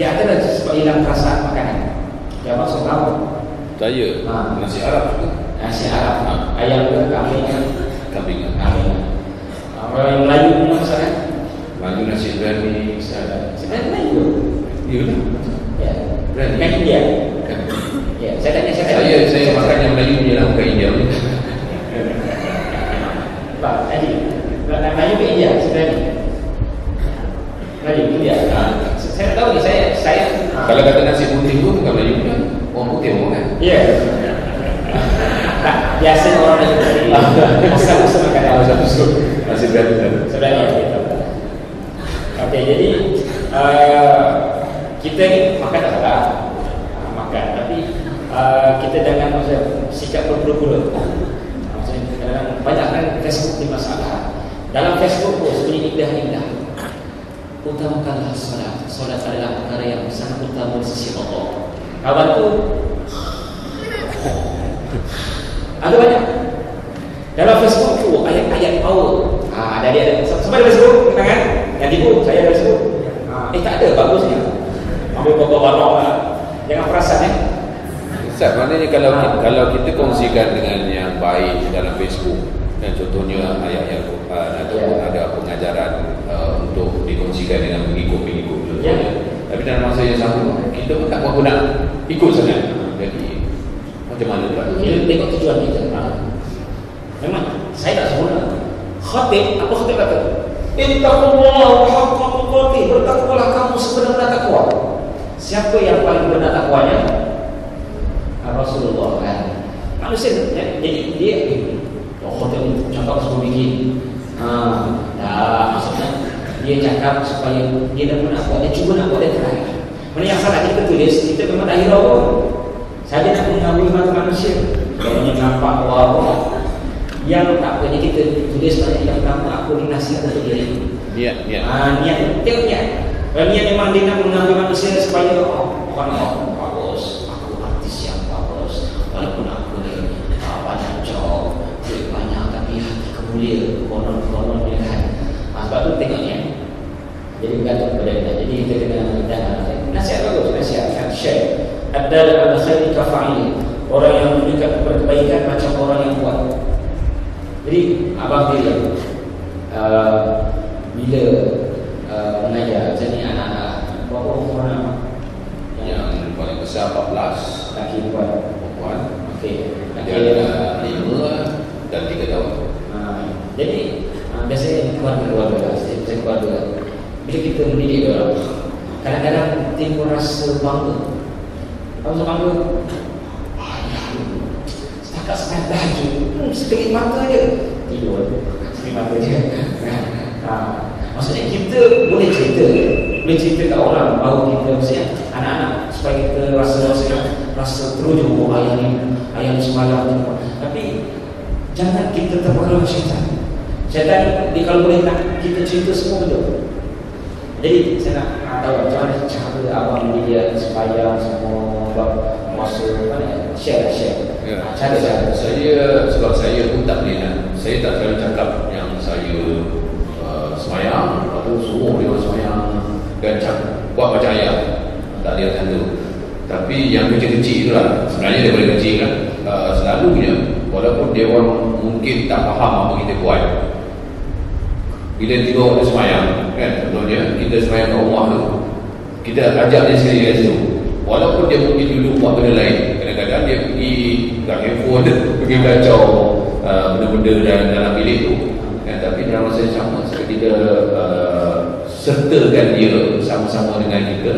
dia lah sebab hilang perasaan makanan. Dia masuk tahu. Saya, Ha. nasi Arab tu. Nasi Arab, ha. ayam ke kambing ke? Kambing. Kambing. Ha, Orang yang Melayu punya masalah kan? Maju nasi berani. Sebenarnya Melayu. Ya lah. Ya. Berani. Kan India. Kan. Ya, saya tanya saya. Saya, saya makan yang Melayu je lah, bukan India. Pak, Haji. Nak Melayu ke India sebenarnya? Melayu India. Ha. Saya tak tahu ni saya saya. ha. Kalau kata nasi putih tu bukan Melayu punya. Orang putih orang kan? Ya. Tak, biasanya orang makanan. Ah, satu sup. Nasi berani tu. Sebenarnya kita. Okey, jadi uh, kita ni makan tak salah. Uh, makan tapi uh, kita jangan maksudnya sikap berpura-pura. Uh, maksudnya kadang-kadang banyak kan Facebook ni masalah. Dalam Facebook pun sebenarnya indah-indah. Utamakanlah solat. Solat adalah perkara yang sangat utama di sisi Allah. Kawan tu ada banyak. Dalam Facebook tu ayat-ayat power. Ha, ada dia ada. Sampai ada Facebook, kan? Yang tipu, saya ada Facebook. Ha, eh tak ada, bagusnya. Ambil pokok barang lah. Jangan perasan eh. Ustaz, maknanya kalau Ha. kita, kalau kita kongsikan dengan yang baik dalam Facebook dan contohnya ayat-ayat Quran ataupun Ya. ada pengajaran uh, untuk dikongsikan dengan pengikut-pengikut contohnya. Ya. Tapi dalam masa yang sama kita pun tak berapa nak ikut sangat. Jadi macam mana pula? Kita tengok tujuan kita. Ha. Memang saya tak sempurna. Khatib, apa khatib kata? Ittaqullah haqqa tuqatih. Bertakwalah kamu sebenar-benar takwa. Siapa yang paling benar takwanya? Rasulullah kan. Manusia ya, jadi dia oh khatib ni cakap sebelum bikin. Ha, dah maksudnya dia cakap supaya dia dah nak buat dia cuba nak buat dia terakhir. Mana yang salah kita tulis kita memang tak hirau pun. Saya nak mengambil mata manusia. Kalau nampak wah yang tak punya kita tulis pada yang pertama aku ni nasihat untuk diri. Niat, niat. Ah niat, tengok niat. Kalau niat memang dia nak mengambil manusia supaya oh, orang oh, bagus, aku artis yang bagus. Walaupun aku ni ah, banyak job, duit banyak tapi hati kemulia, konon-konon dia kan. Ah, sebab tu tengok niat. Jadi bergantung kepada kita. Jadi kita kena jangan nasihat bagus, nasihat kan share. Ada khairi kafa'ili. Orang yang menunjukkan kepada kebaikan macam orang yang buat. Jadi abang bila uh, bila uh, mengajar macam ni anak-anak berapa umur anak? Yang paling besar 14 laki perempuan. perempuan. Okey. Laki ada 5 dan 3 tahun. Uh, jadi uh, biasanya keluarga-keluarga lah, saya keluarga. Bila kita mendidik orang, kadang-kadang timbul rasa bangga. Apa rasa bangga? Setakat sembilan tahajud, hmm, sekelip mata je tidur. Sekelip mata je. ha, maksudnya kita boleh cerita, boleh cerita kat orang bahawa kita maksudnya anak-anak supaya kita rasa rasa rasa terujuk oh, ayah ni ayah ni semalam. Tapi jangan kita terpengaruh syaitan. Syaitan kalau boleh nak kita cerita semua betul. Jadi saya nak tahu macam mana cara abang dia supaya semua buat masa mana share share. Ya. Ah, Cara cara. Saya sebab saya pun tak boleh nak saya tak selalu cakap yang saya uh, semayang. Atau semua dia semayang. Dan cak- buat macam ayah. Tak ada yang tu. Tapi yang kecil-kecil tu lah. Sebenarnya dia boleh kecil kan. Uh, selalunya walaupun dia orang mungkin tak faham apa kita buat bila tiba waktu semayang kan? Contohnya kita semayang kat rumah tu kita ajak dia sekali kat situ. Walaupun dia mungkin duduk buat benda lain kadang-kadang dia pergi kat handphone pergi kacau uh, benda-benda dalam, dalam bilik tu kan? tapi dalam masa yang sama kita uh, sertakan dia sama-sama dengan kita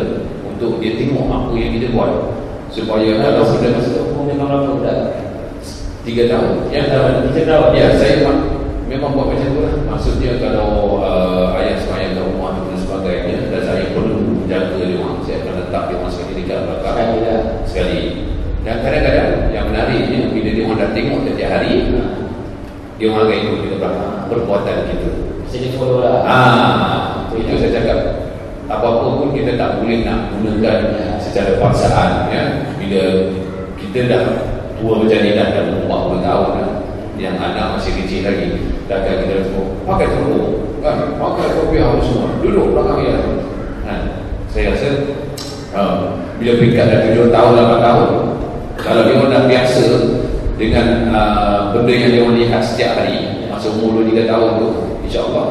untuk dia tengok apa yang kita buat. Supaya kalau Kalau benda sudah masuk umur memang lama dah. tiga tahun. Yang tahun. Kita tahu Ya, saya memang, buat macam tu lah. Maksudnya kalau uh, ayah semayang kat rumah dan sebagainya dan saya perlu jaga dia orang, saya akan letak dia orang sekali dekat belakang Sekali dah. sekali. Dan kadang-kadang yang menariknya bila dia orang dah tengok setiap hari, dia orang akan ikut kita belakang perbuatan kita. Jadi follow lah. Ah, itu saya cakap apa-apa pun kita tak boleh nak gunakan secara paksaan ya. Bila kita dah tua macam ni dah dah umur 40 tahun dah yang anak masih kecil lagi takkan kita semua. Pakai teruk kan? Pakai kopi apa semua. Duduk belakang dia. Kan saya rasa uh, bila peringkat dah 7 tahun 8 tahun kalau dia orang dah biasa dengan uh, benda yang dia orang lihat setiap hari masa umur 2 3 tahun tu insyaallah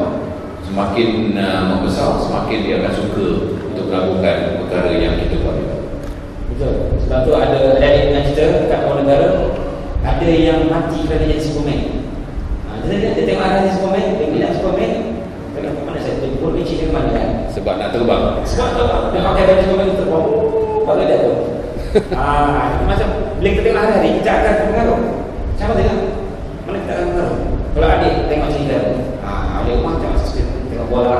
semakin uh, membesar semakin dia akan suka untuk melakukan perkara yang kita buat. Betul. Sebab tu ada ada dengan kita kat luar negara ada yang mati kerana jadi Superman. Dia, dia tengok ada Superman, dia bilang Superman, tengok mana saya tengok pun kecil ke mana kan. sebab nak terbang Sebab tu dia pakai baju Superman itu terbang. Pada dia tu. Ah, macam bila kita tengok hari-hari kita akan terpengaruh. Siapa tengok? Mana kita akan terpengaruh? Kalau adik tengok cerita, ah, adik rumah tengok cerita, tengok bola,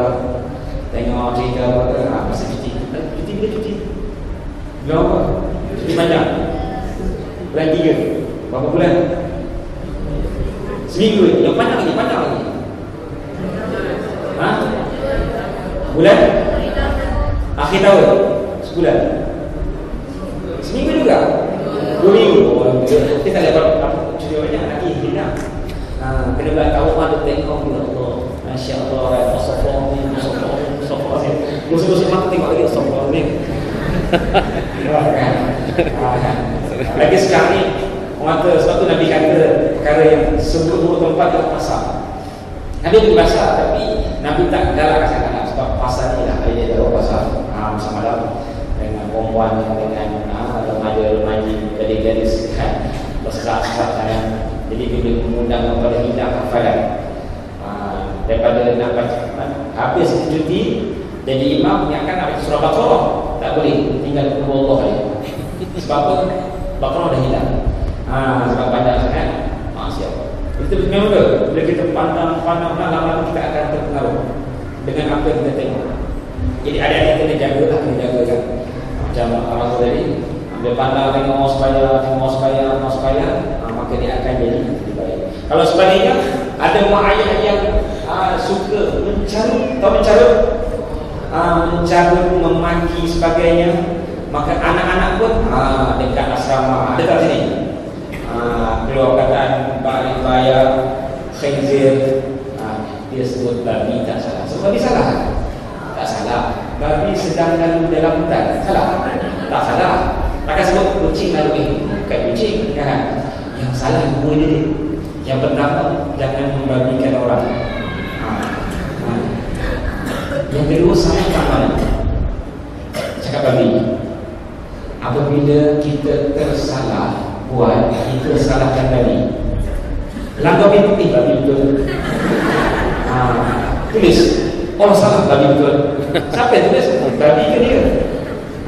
tengok cerita apa ke, ah, masa cuti. Eh, Cuti bila cuti? Bulan apa? Cuti panjang. Bulan tiga. Berapa bulan? Seminggu je. Yang panjang lagi, panjang lagi. Ha? Bulan? Akhir tahun? Sebulan? Seminggu juga? Dua minggu? Oh, kita tak lihat apa cuti banyak lagi hilang. Ha, kena buat tahu ada tengok ya Allah. Masya Allah, Astagfirullah, Astagfirullah, Astagfirullah. Musuh-musuh mata tengok lagi. Wah, kan? Kan? Lagi sekarang ni Orang sebab tu Nabi kata perkara yang seburuk tempat itu pasar. Nabi pun pasar tapi Nabi tak galak sangat sebab pasar ni lah. Dia tahu pasar ha, masa malam. Dengan perempuan dengan ha, remaja-remaja gadis-gadis kan? Berserak-serak kan? Jadi boleh mengundang kepada hilang hafalan. Ha, daripada nak baca ha, habis cuti jadi imam ingatkan nak baca surah Baqarah. Tak boleh. Tinggal kepada Allah saja sebab apa? Baqarah dah hilang ha, sebab banyak sangat. Maksiat memang betul bila kita pandang-pandang lama-lama kita akan terpengaruh dengan apa yang kita tengok. Jadi adik-adik kena jaga lah kena jaga kan. Macam orang tu tadi dia pandang tengok mau supaya tengok mau supaya mau supaya ha, maka dia akan jadi lebih kalau sebaliknya ada mak ayah yang ha, suka mencarut tahu mencarut ha, mencarut memaki sebagainya. Maka anak-anak pun ha, dekat asrama. Dekat sini ha, keluar kataan balik bayar khinzir ha, dia sebut babi tak salah. Sebab babi salah? Tak salah. Babi sedang lalu dalam hutan. Salah? Tak salah. Takkan sebut kucing lalu eh bukan kucing kan? Yang salah dua dia yang pertama jangan membabikan orang. Ha. yang kedua salah kat mana cakap babi. Apabila kita tersalah buat kita salahkan babi langgar pintu eh babi betul ha. tulis orang salah babi betul siapa yang tulis babi ke dia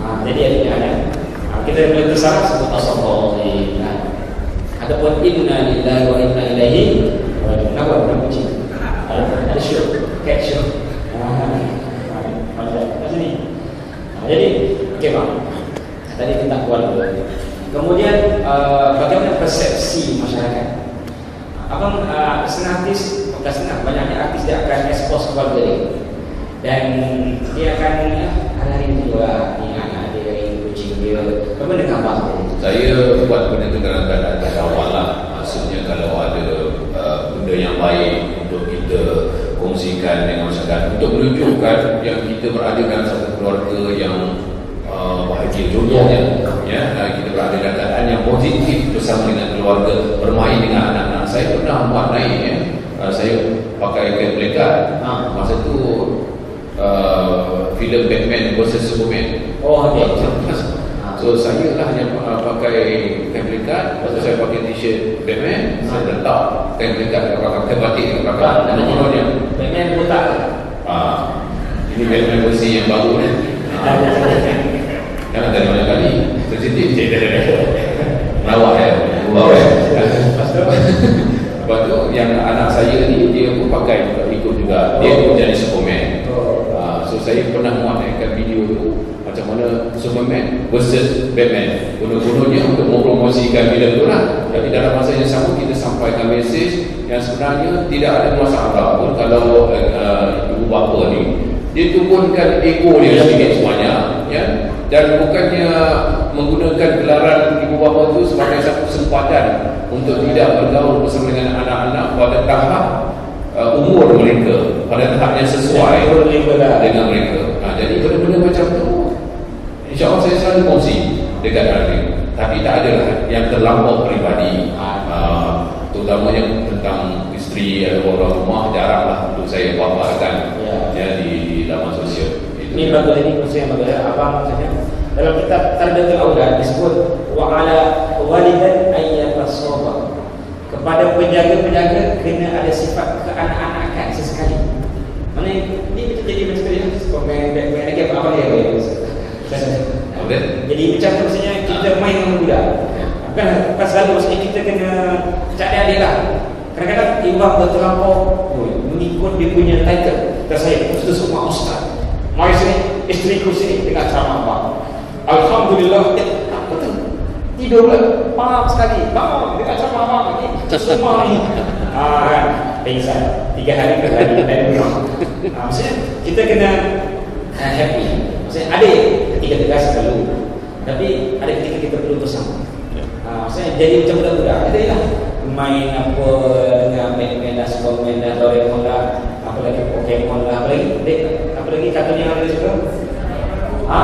ha. jadi ada ha. kita boleh tersalah sebut astagfirullahaladzim ha. Adapun inna lillahi wa inna ilaihi raji'un. Kenapa? Kenapa kucing? Ada ada syuruk, cat syuruk. Ah, kat sini. Ah, jadi, okey bang. Tadi tentang keluarga. Kemudian uh, bagaimana persepsi masyarakat? Abang uh, senang artis, bukan senang, banyaknya artis dia akan expose keluarga dia. dan dia akan ya, hari-hari juga ingat anak dia yang kucing dia apa dengan abang tadi Saya buat benda tu kadang-kadang dari awal lah Maksudnya kalau ada uh, benda yang baik untuk kita kongsikan dengan masyarakat Untuk menunjukkan yang kita berada dalam satu keluarga yang uh, bahagia Contohnya ya, kita berada dalam keadaan yang positif bersama dengan keluarga Bermain dengan anak-anak. Saya pernah buat naik ya. uh, Saya pakai kain pelekat Ha. Masa tu uh, filem Batman vs Superman. Oh okey So saya lah yang uh, pakai kain pelikat Lepas saya pakai t-shirt Batman. Saya letak kain pelikat kat belakang. Kain batik kat belakang. Dan kononnya Batman botak. Ah, Ini Batman versi yang baru ni. Ah, Jangan dari mana kali Sensitif je Melawak ya Melawak ya Lepas tu yang anak saya ni Dia pun pakai juga ikut juga. Dia pun jadi Superman. Ah, So saya pernah muatkan video tu Macam mana Superman versus Batman. Gunung-gunungnya untuk mempromosikan filem tu lah. Tapi dalam masa yang sama kita sampaikan mesej Yang sebenarnya tidak ada masalah pun Kalau uh, uh, ibu bapa ni. Dia turunkan ego dia sedikit semuanya ya? Dan bukannya menggunakan gelaran ibu bapa tu sebagai satu kesempatan Untuk tidak bergaul bersama dengan anak-anak pada tahap uh, umur mereka Pada tahap yang sesuai mereka lah. dengan mereka. Ha, jadi benda-benda macam tu insya Allah saya selalu kongsi dekat radio. Tapi tak ada lah yang terlampau peribadi. Ha, terutama yang tentang isteri atau orang rumah jaranglah untuk saya paparkan Ya. ya, di, di laman sosial. Itu. Ini bagus ini maksud yang bagus apa maksudnya? Dalam kitab Tarbiyatul Aulad disebut wa ala walidan ayyatasaba. Kepada penjaga-penjaga kena ada sifat keanak-anakan sesekali. Mana ini kita jadi macam ni komen Batman lagi apa dia. Okey. Jadi macam tu maksudnya kita main dengan budak. Bukan bukan selalu maksudnya kita kena cakap dia lah. Kadang-kadang imbang terlampau oh, mengikut dia punya title. Dan saya semua ustaz. Mari sini, isteriku sini dengan ceramah abang. Alhamdulillah, eh, betul. Tidur lah, maaf sekali. Bang, dengan ceramah abang ni, semua ni. Ah, kan? Pingsan. Tiga hari ke hari dan rumah. Ah, maksudnya kita kena uh, happy. Maksudnya ada ketika tegas selalu. Tapi ada ketika kita perlu bersama. Ha, maksudnya jadi macam budak-budak. Kita lah main apa dengan main-main dah Superman dah Doraemon dah apa lagi Pokemon lah apa lagi dek apa lagi kartun yang ada suka ha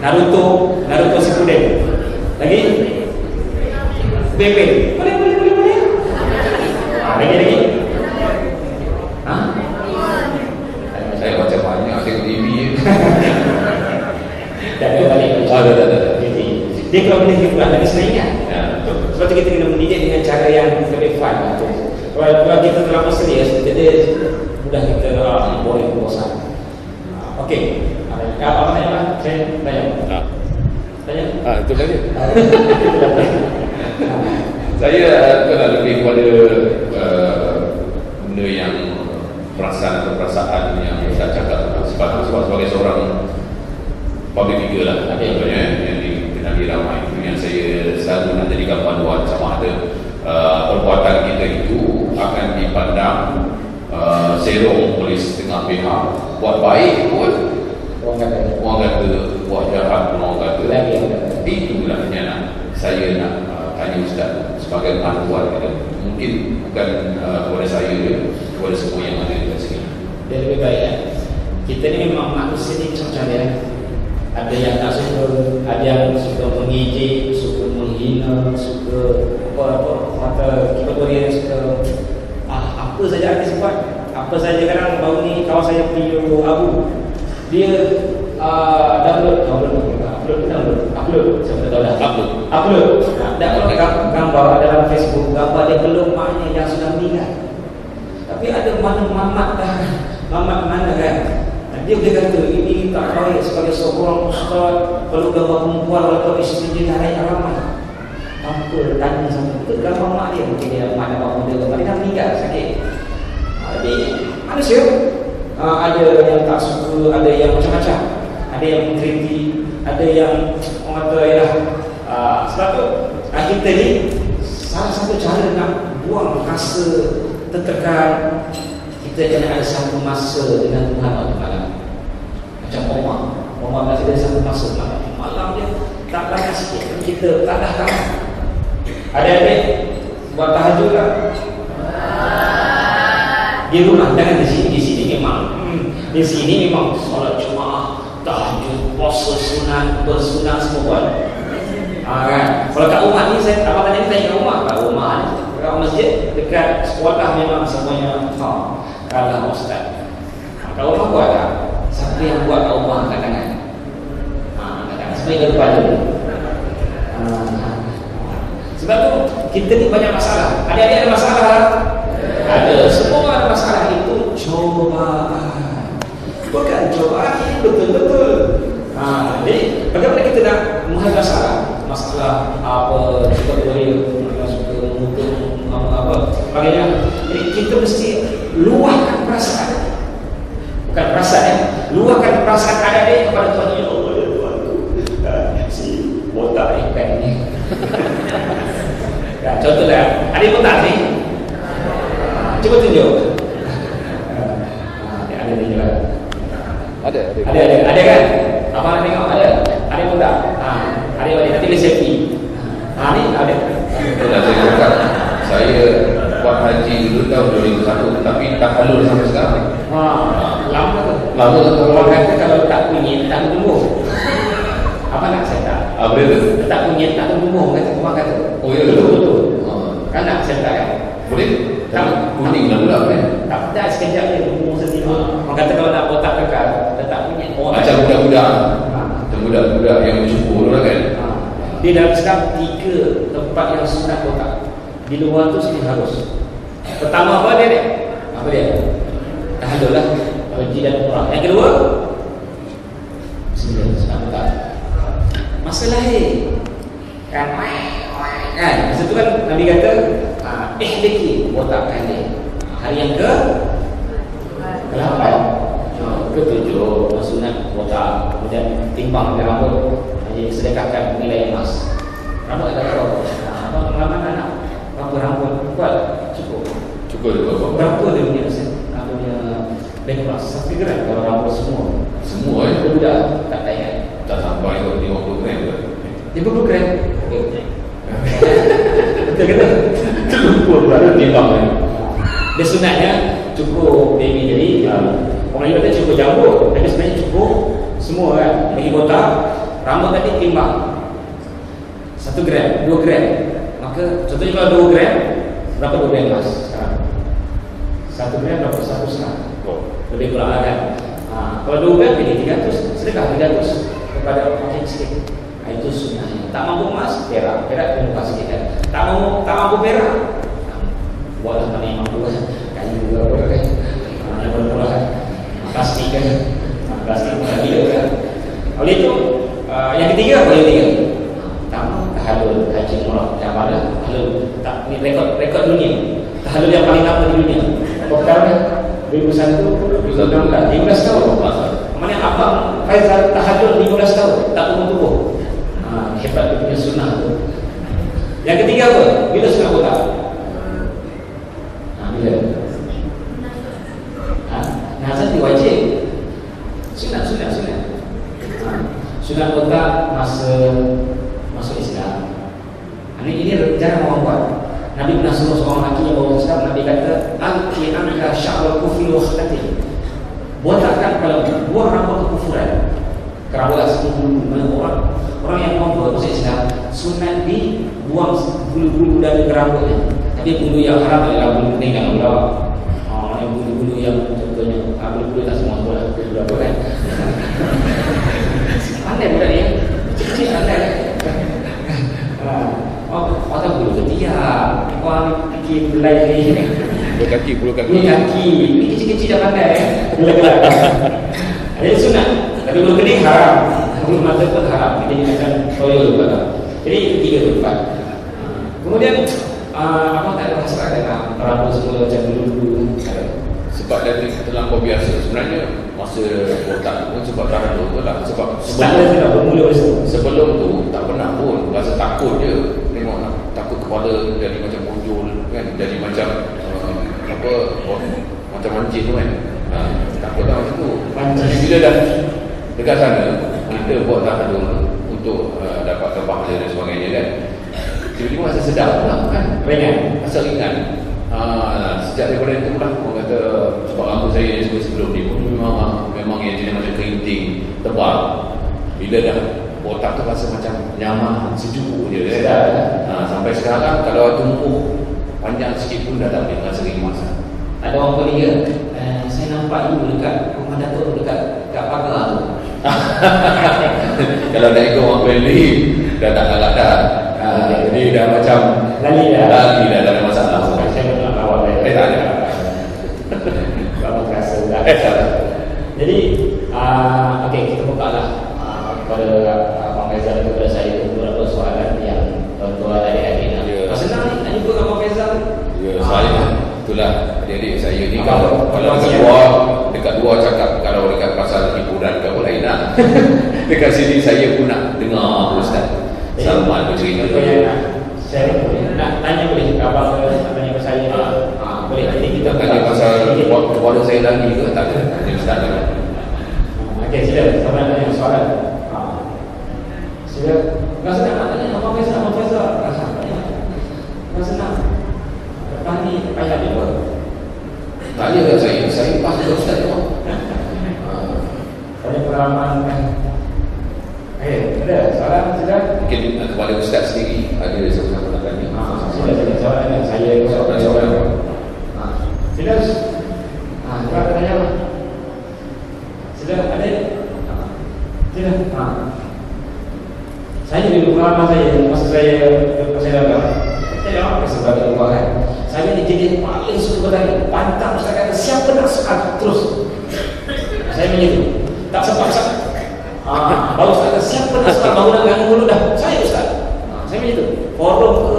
Naruto Naruto Shippuden lagi Beyblade boleh boleh boleh boleh ha, lagi lagi ha Saya baca banyak tengok TV. dah ada balik Ah, dah, dah, dah, dia kalau benda hiburan lagi senang ingat Ya. Sebab tu kita kena mendidik dengan cara yang lebih fun lah. Kalau, kalau kita terlalu serius, jadi mudah kita ah, boleh bosan. Ah, Okey. Saya tanya. Ah, ah itu tadi. Saya uh, lebih kepada uh, benda yang perasaan atau perasaan yang saya cakap sebab, sebab sebagai seorang public figure lah Okey. contohnya yang dikenali ramai itu yang saya selalu nak jadikan panduan sama ada uh, perbuatan kita itu akan dipandang uh, serong oleh setengah pihak buat baik pun kata. orang kata buat jahat pun orang kata Lagi orang kata. itulah yang nak saya nak uh, tanya Ustaz sebagai panduan kita mungkin bukan uh, kepada saya je kepada semua yang ada di sini Dia lebih baik ya. Kita ni memang manusia ni macam-macam dia. Ada yang tak suka, ada yang suka mengejek, suka menghina, suka apa-apa, mata kita yang suka ah, apa saja artis buat. Apa saja kadang baru ni kawan saya pergi Abu. Dia uh, download, download, upload, download, upload, saya tak tahu dah. Upload. Upload. Dah upload gam- gambar dalam Facebook, gambar dia belum maknya yang sudah meninggal. Tapi ada mana mamat dah. Mamat mana kan? Dia boleh kata ini tak baik sebagai seorang ustaz. Kalau gambar perempuan walaupun isteri dia tak naik ramai. Apa tanya sama Itu gambar mak dia? Mungkin dia mak dapat muda Gambar dia dah meninggal sakit. Ah, Jadi manusia Ah, Ada yang tak suka Ada yang macam-macam Ada yang mengkritik Ada yang orang kata ialah ah, Sebab tu ah, kita ni Salah satu cara nak buang rasa tertekan kita kena ada satu masa dengan Tuhan waktu malam. Macam Omar. Omar masih ada satu masa malam. Malam dia tak lama sikit. Kita tak dah tahu. Ada adik buat tahajud lah. Di rumah, jangan di sini. Di sini memang. Hmm, di sini memang solat jemaah, tahajud, puasa sunat, bersunat semua buat. Ah, kan? Kalau kat rumah ni saya apa tadi saya kat rumah, kat rumah ni. Kat masjid dekat sekolah memang semuanya ha, kalah ustaz. Ha, kat rumah buat tak? Siapa yang buat kat rumah kat tangan? Ha, kat tangan sebagai kepala. Ha, ha. Sebab tu kita ni banyak masalah. Ada-ada ada masalah. Ada. Semua ada masalah itu cobaan. Bukan cobaan betul-betul. Ha, jadi bagaimana kita nak menghadapi masalah? Masalah apa suka boleh suka mungkin apa apa bagaimana? Jadi kita mesti luahkan perasaan. Bukan perasaan ya. Luahkan perasaan ada dia kepada Tuhan ya Allah ya Tuhan. Si botak ikan ni. ya, contohnya, ada botak ni. Cuba tunjuk. Ah, Ada ni juga. Ada, ada. Ada, ada, ada kan? Abang nak tengok ada? Ada pun tak? Ha, ada ada. Nanti dia selfie. Ha, ni ada. Itu nak saya cakap Saya buat haji dulu tahun 2001 Tapi tak halul sampai sekarang Ha, lama tu. Lama tu. Orang kata kalau tak kunyit tak tumbuh. Apa nak saya tak? Apa dia tu? Tak kunyit tak tumbuh kata orang kata. Oh, ya betul betul. Ha. Kan nak saya tak kan? Boleh? Tak. Kuning lah pula kan Tak dah sekejap dia tumbuh sendiri. Orang kata kalau nak botak kekal, letak kunyit. Orang Macam budak-budak Ha. Macam budak-budak yang bersyukur lah kan Ha. Di dalam Islam tiga tempat yang sunat kotak. Di luar tu sini harus. Pertama apa dia? dia? Apa dia? Tahajud lah. Haji dan umrah. Yang kedua? Bismillah sunat kotak. Masa lahir. Kan? Kan? Masa tu kan Nabi kata, ihliki botakkan dia. Hari yang ke? Ke-8 Ketujuh. Sunat botak Kemudian timbang rambut Jadi sedekahkan nilai emas. Rambut ada berapa? Apa pengalaman anak? Berapa rambut? Kuat? Cukup. Cukup juga Berapa? Dia punya Apa punya Background Satu gram Kalau rambut semua. Semua eh? Itu budak Tak tak ingat. Tak sampai kot 50 gram ke? 50 gram? Betul kata? Timbang kan. Dia sunatnya Cukup baby jadi uh, Orang kata cukup jambut Tapi sebenarnya cukup Semua kan. Bagi botak Rambut tadi timbang Satu gram Dua gram. Maka contohnya kalau dua gram Berapa dua gram emas sekarang? Satu gram berapa? Satu setengah. Oh. Lebih kurang kan. Ha, Kalau dua gram jadi 300 Sedekah 300 Kepada orang yang sikit. Ha, Itu sunnahnya. Tak mampu emas Perak. Perak muka sikit kan. Tak mampu, tak mampu perak Buatlah tak mampu kan. Kayu juga apa kan. Ha, Yang bermula kan. Plastik kan. Plastik pun dah gila kan. Oleh itu uh, Yang ketiga apa yang ketiga? Pertama Tahalul Haji Murah Yang mana? Tahalul tak, Ni rekod, rekod dunia. Tahalul yang paling lama di dunia. Perkara 2001 2016 15 tahun. Mana abang Faizal tahajud 15 tahun? Tak tumbuh-tumbuh ha, Hebat dia punya sunnah tu. Yang ketiga apa? Bila sunnah kota? Bila? Ha, nazar ni wajib. Sunnah, sunnah, sunnah ha, Sunnah kota masa Masuk Islam. Ini, ini jarang orang buat. Nabi pernah suruh seorang lelaki yang bawa Islam Nabi kata Alki anka sya'wal kufri wa khatih Botakkan kalau buang rambut kekufuran. Kerabat semua orang Orang yang mampu masuk Islam Sunat di buang bulu-bulu dari rambutnya Tapi bulu yang haram adalah bulu kening dan ular oh, Yang bulu-bulu yang contohnya ah, Bulu-bulu tak semua tu lah Bulu apa kan? Pandai budak ni Kecil-kecil pandai. Ah, Oh, orang bulu ketiak. Orang fikir bulu lain ni. Bulu kaki, bulu kaki. Bulu kaki. Ini kecil-kecil dah pandai eh. Gelap-gelap Jadi sunat. Tapi bulu kening haram. Bulu mata pun haram. Jadi macam toyo juga Jadi tiga tempat Kemudian uh, apa tak rasa dengan perabot semua macam dulu-dulu sebab dia tinggal terlampau biasa sebenarnya masa otak pun sebab tak ada pun lah. Sebab sebelum tu bermula sebelum tu tak pernah pun rasa takut je tengok nak takut kepala jadi macam muncul kan jadi macam uh, apa oh, macam manjin tu kan. Ha, uh, takut lah macam tu. Jadi bila dah dekat sana kita buat lah tak untuk eh, uh, dapatkan pahala dan sebagainya kan tiba-tiba rasa sedap pula kan Ringan. rasa ringan Ah, sejak daripada itu lah orang kata sebab rambut saya yang sebelum sebelum ni pun memang memang yang jenis macam kerinting tebal bila dah otak tu rasa macam nyaman sejuk je kan Sedap, ya? Ah, sampai sekarang kalau tumbuh panjang sikit pun dah tak boleh rasa rimas Ada orang Korea, eh, saya nampak you dekat rumah Datuk dekat dekat pagar tu. kalau dah ikut orang beli dah tak galak dah Ah, jadi dah macam Lali dah. dah tak ada masalah Saya nak awal eh tak ada Kalau terasa dah. eh tak Jadi, uh, okey kita buka lah uh, kepada Abang Faizal dan kepada saya beberapa soalan yang tuan-tuan adik-adik nak. Ya. Yeah. Senang ni nak jumpa Abang Faizal. Ya, saya itulah adik-adik saya ni kalau dekat luar dekat luar cakap kalau dekat pasal hiburan ke apa lain lah. dekat sini saya pun nak dengar Ustaz Salman bercerita. Apa yang nak? Nak tanya boleh ke Abang ke nak tanya ke saya ke? Ah, boleh nanti kita Kita tanya pasal kepada saya lagi ke tak ada. Tanya Ustaz kan. Okey, sila. Siapa nak tanya soalan? Ha. Sila. Senang nak tanya Abang Faizal, Abang Faizal. Enggak senang tanya. Enggak senang. Lepas ni payah dia pun. Tanya ke saya, saya pas ke Ustaz tu. Ah, Tanya pengalaman Okey, ada soalan sila. Mungkin eh, kepada Ustaz sendiri ada siapa-siapa nak tanya. Ha, sila tanya soalan yang saya Soalan soalan. Ha. Sila. Ha, sila tanya apa? Sila ada. Sila. Ha. Saya dulu pengalaman saya masa saya masa saya dalam saya apa sebab itu kan saya ni jadi paling suka bertanya pantang saya kata siapa nak sekat terus saya tu tak sempat sempat ah saya kata siapa nak sekat baru nak ganggu dulu dah. Saya ustaz. Ah, saya punya tu. Forum ke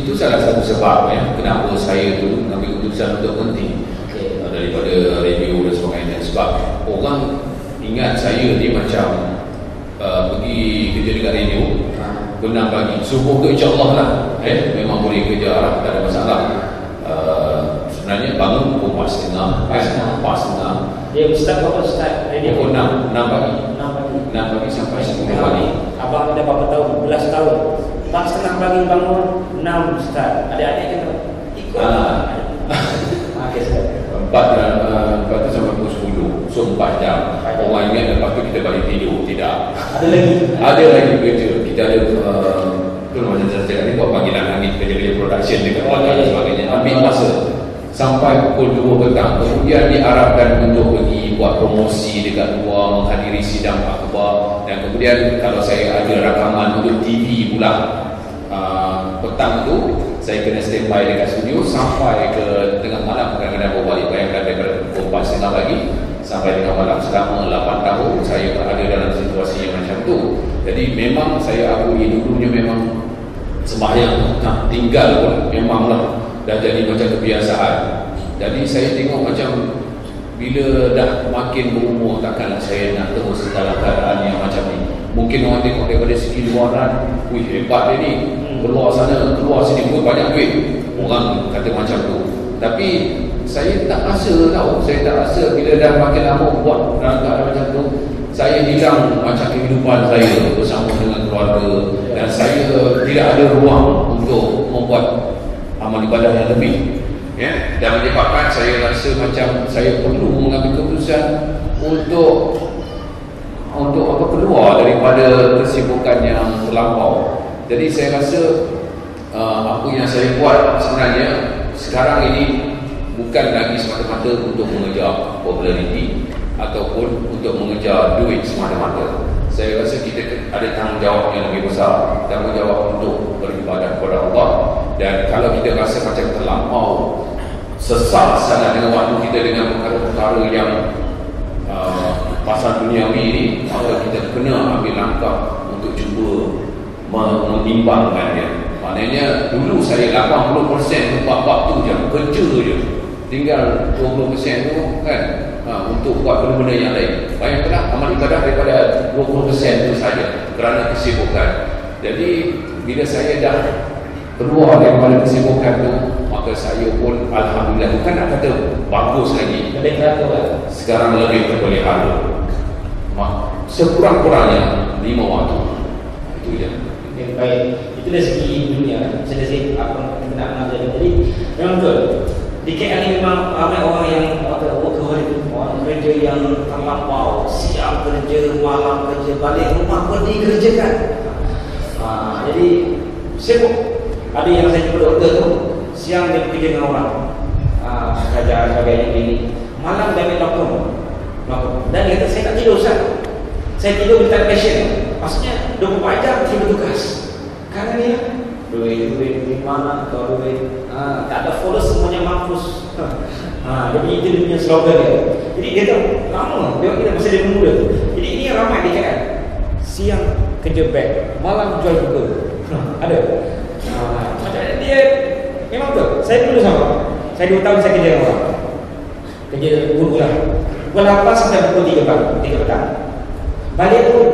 itu salah satu sebab ya kenapa saya dulu mengambil keputusan untuk berhenti. Okey. uh, daripada review dan sebagainya. Sebab orang ingat saya ni macam dekat radio Pukul 6 pagi. Subuh tu insyaAllah lah eh, Memang boleh kerja arah Tak ada masalah. Uh, Sebenarnya bangun pukul 4.30 Empat setengah. 4.30 Dia start berapa start radio? Pukul 6 6 pagi. 6 pagi. 6 pagi sampai 10 pagi. Abang dah berapa tahun? Belas tahun Empat setengah pagi bangun Enam start Adik-adik kena ikut. Ah. Ah, Empat dan uh, Lepas tu sampai pukul 10 So 4 jam. Empat jam. Orang ingat lepas tu kita balik tidur. Tidak. Ada lagi? Ada lagi kerja. Kita ada uh, Tu macam saya cakap ni Buat panggilan langit Kerja-kerja production Dekat Oh, hotel dan ya. sebagainya. Ambil masa Sampai pukul 2 petang Kemudian diarahkan untuk pergi Buat promosi dekat luar Menghadiri sidang akhbar. Dan kemudian Kalau saya ada rakaman untuk TV pula uh, Petang tu Saya kena standby dekat studio Sampai ke tengah malam. Kadang-kadang bawa balik Bayangkan daripada pukul 4 setengah pagi Sampai tengah malam Selama 8 tahun Saya berada dalam situasi yang macam tu. Jadi memang saya akui Dulunya memang Sembahyang nah, Tinggal pun Memanglah Dah jadi macam kebiasaan. Jadi saya tengok macam Bila dah makin berumur Takkanlah saya nak terus dalam keadaan yang macam ni. Mungkin orang tengok daripada segi luaran Wih hebat dia ni. Keluar sana, keluar sini pun banyak duit. Orang kata macam tu. Tapi saya tak rasa tau. Saya tak rasa bila dah makin lama buat dalam keadaan macam tu Saya hilang macam kehidupan saya bersama dengan keluarga. Dan saya tidak ada ruang untuk membuat amal ibadah yang lebih ya dan menyebabkan saya rasa macam saya perlu mengambil keputusan untuk untuk apa keluar daripada kesibukan yang terlampau. Jadi saya rasa uh, apa yang saya buat sebenarnya sekarang ini bukan lagi semata-mata untuk mengejar populariti ataupun untuk mengejar duit semata-mata. Saya rasa kita ada tanggungjawab yang lebih besar, tanggungjawab untuk beribadah kepada Allah. Dan kalau kita rasa macam terlampau sesak sangat dengan waktu kita dengan perkara-perkara yang uh, pasal duniawi ini maka kita kena ambil langkah untuk cuba me- menimbangkannya maknanya dulu saya 80% untuk bab-bab tu je. Kerja je. Tinggal 20% tu kan ha, untuk buat benda-benda yang lain bayangkanlah amal ibadah daripada 20% tu saja kerana kesibukan jadi bila saya dah keluar daripada kesibukan tu maka saya pun Alhamdulillah bukan nak kata bagus lagi Lebih teratur lah sekarang lebih terpelihara Mak, sekurang-kurangnya lima waktu itu je Okey, baik. Itu dari segi dunia. Saya dari apa yang nak mengajar. Jadi memang betul. Di KL memang ramai orang yang kata workaholic, orang kerja yang terlampau, siang kerja, malam kerja, balik rumah pun dikerjakan. Ha, jadi sibuk. Ada yang saya jumpa doktor tu, siang dia bekerja dengan orang. Ha, kerja sebagainya ini. Malam dia ambil. Lockdown. Dan dia kata saya tak tidur Ustaz. Saya tidur minta passion. Maksudnya 24 jam saya bertugas. Karena dia duit duit di mana kau duit ha, tak ada follow semuanya mampus. Ha, jadi itu dia punya slogan dia. Jadi dia tahu lama dia kita masa dia muda tu. Jadi ini yang ramai di KL. Siang kerja bank, malam jual buku. ada. Ha, macam dia memang betul. Saya dulu sama. Saya 2 tahun saya kerja dengan orang. Kerja guru lah. Pukul 8 sampai pukul 3 pagi, 3 petang. Balik pun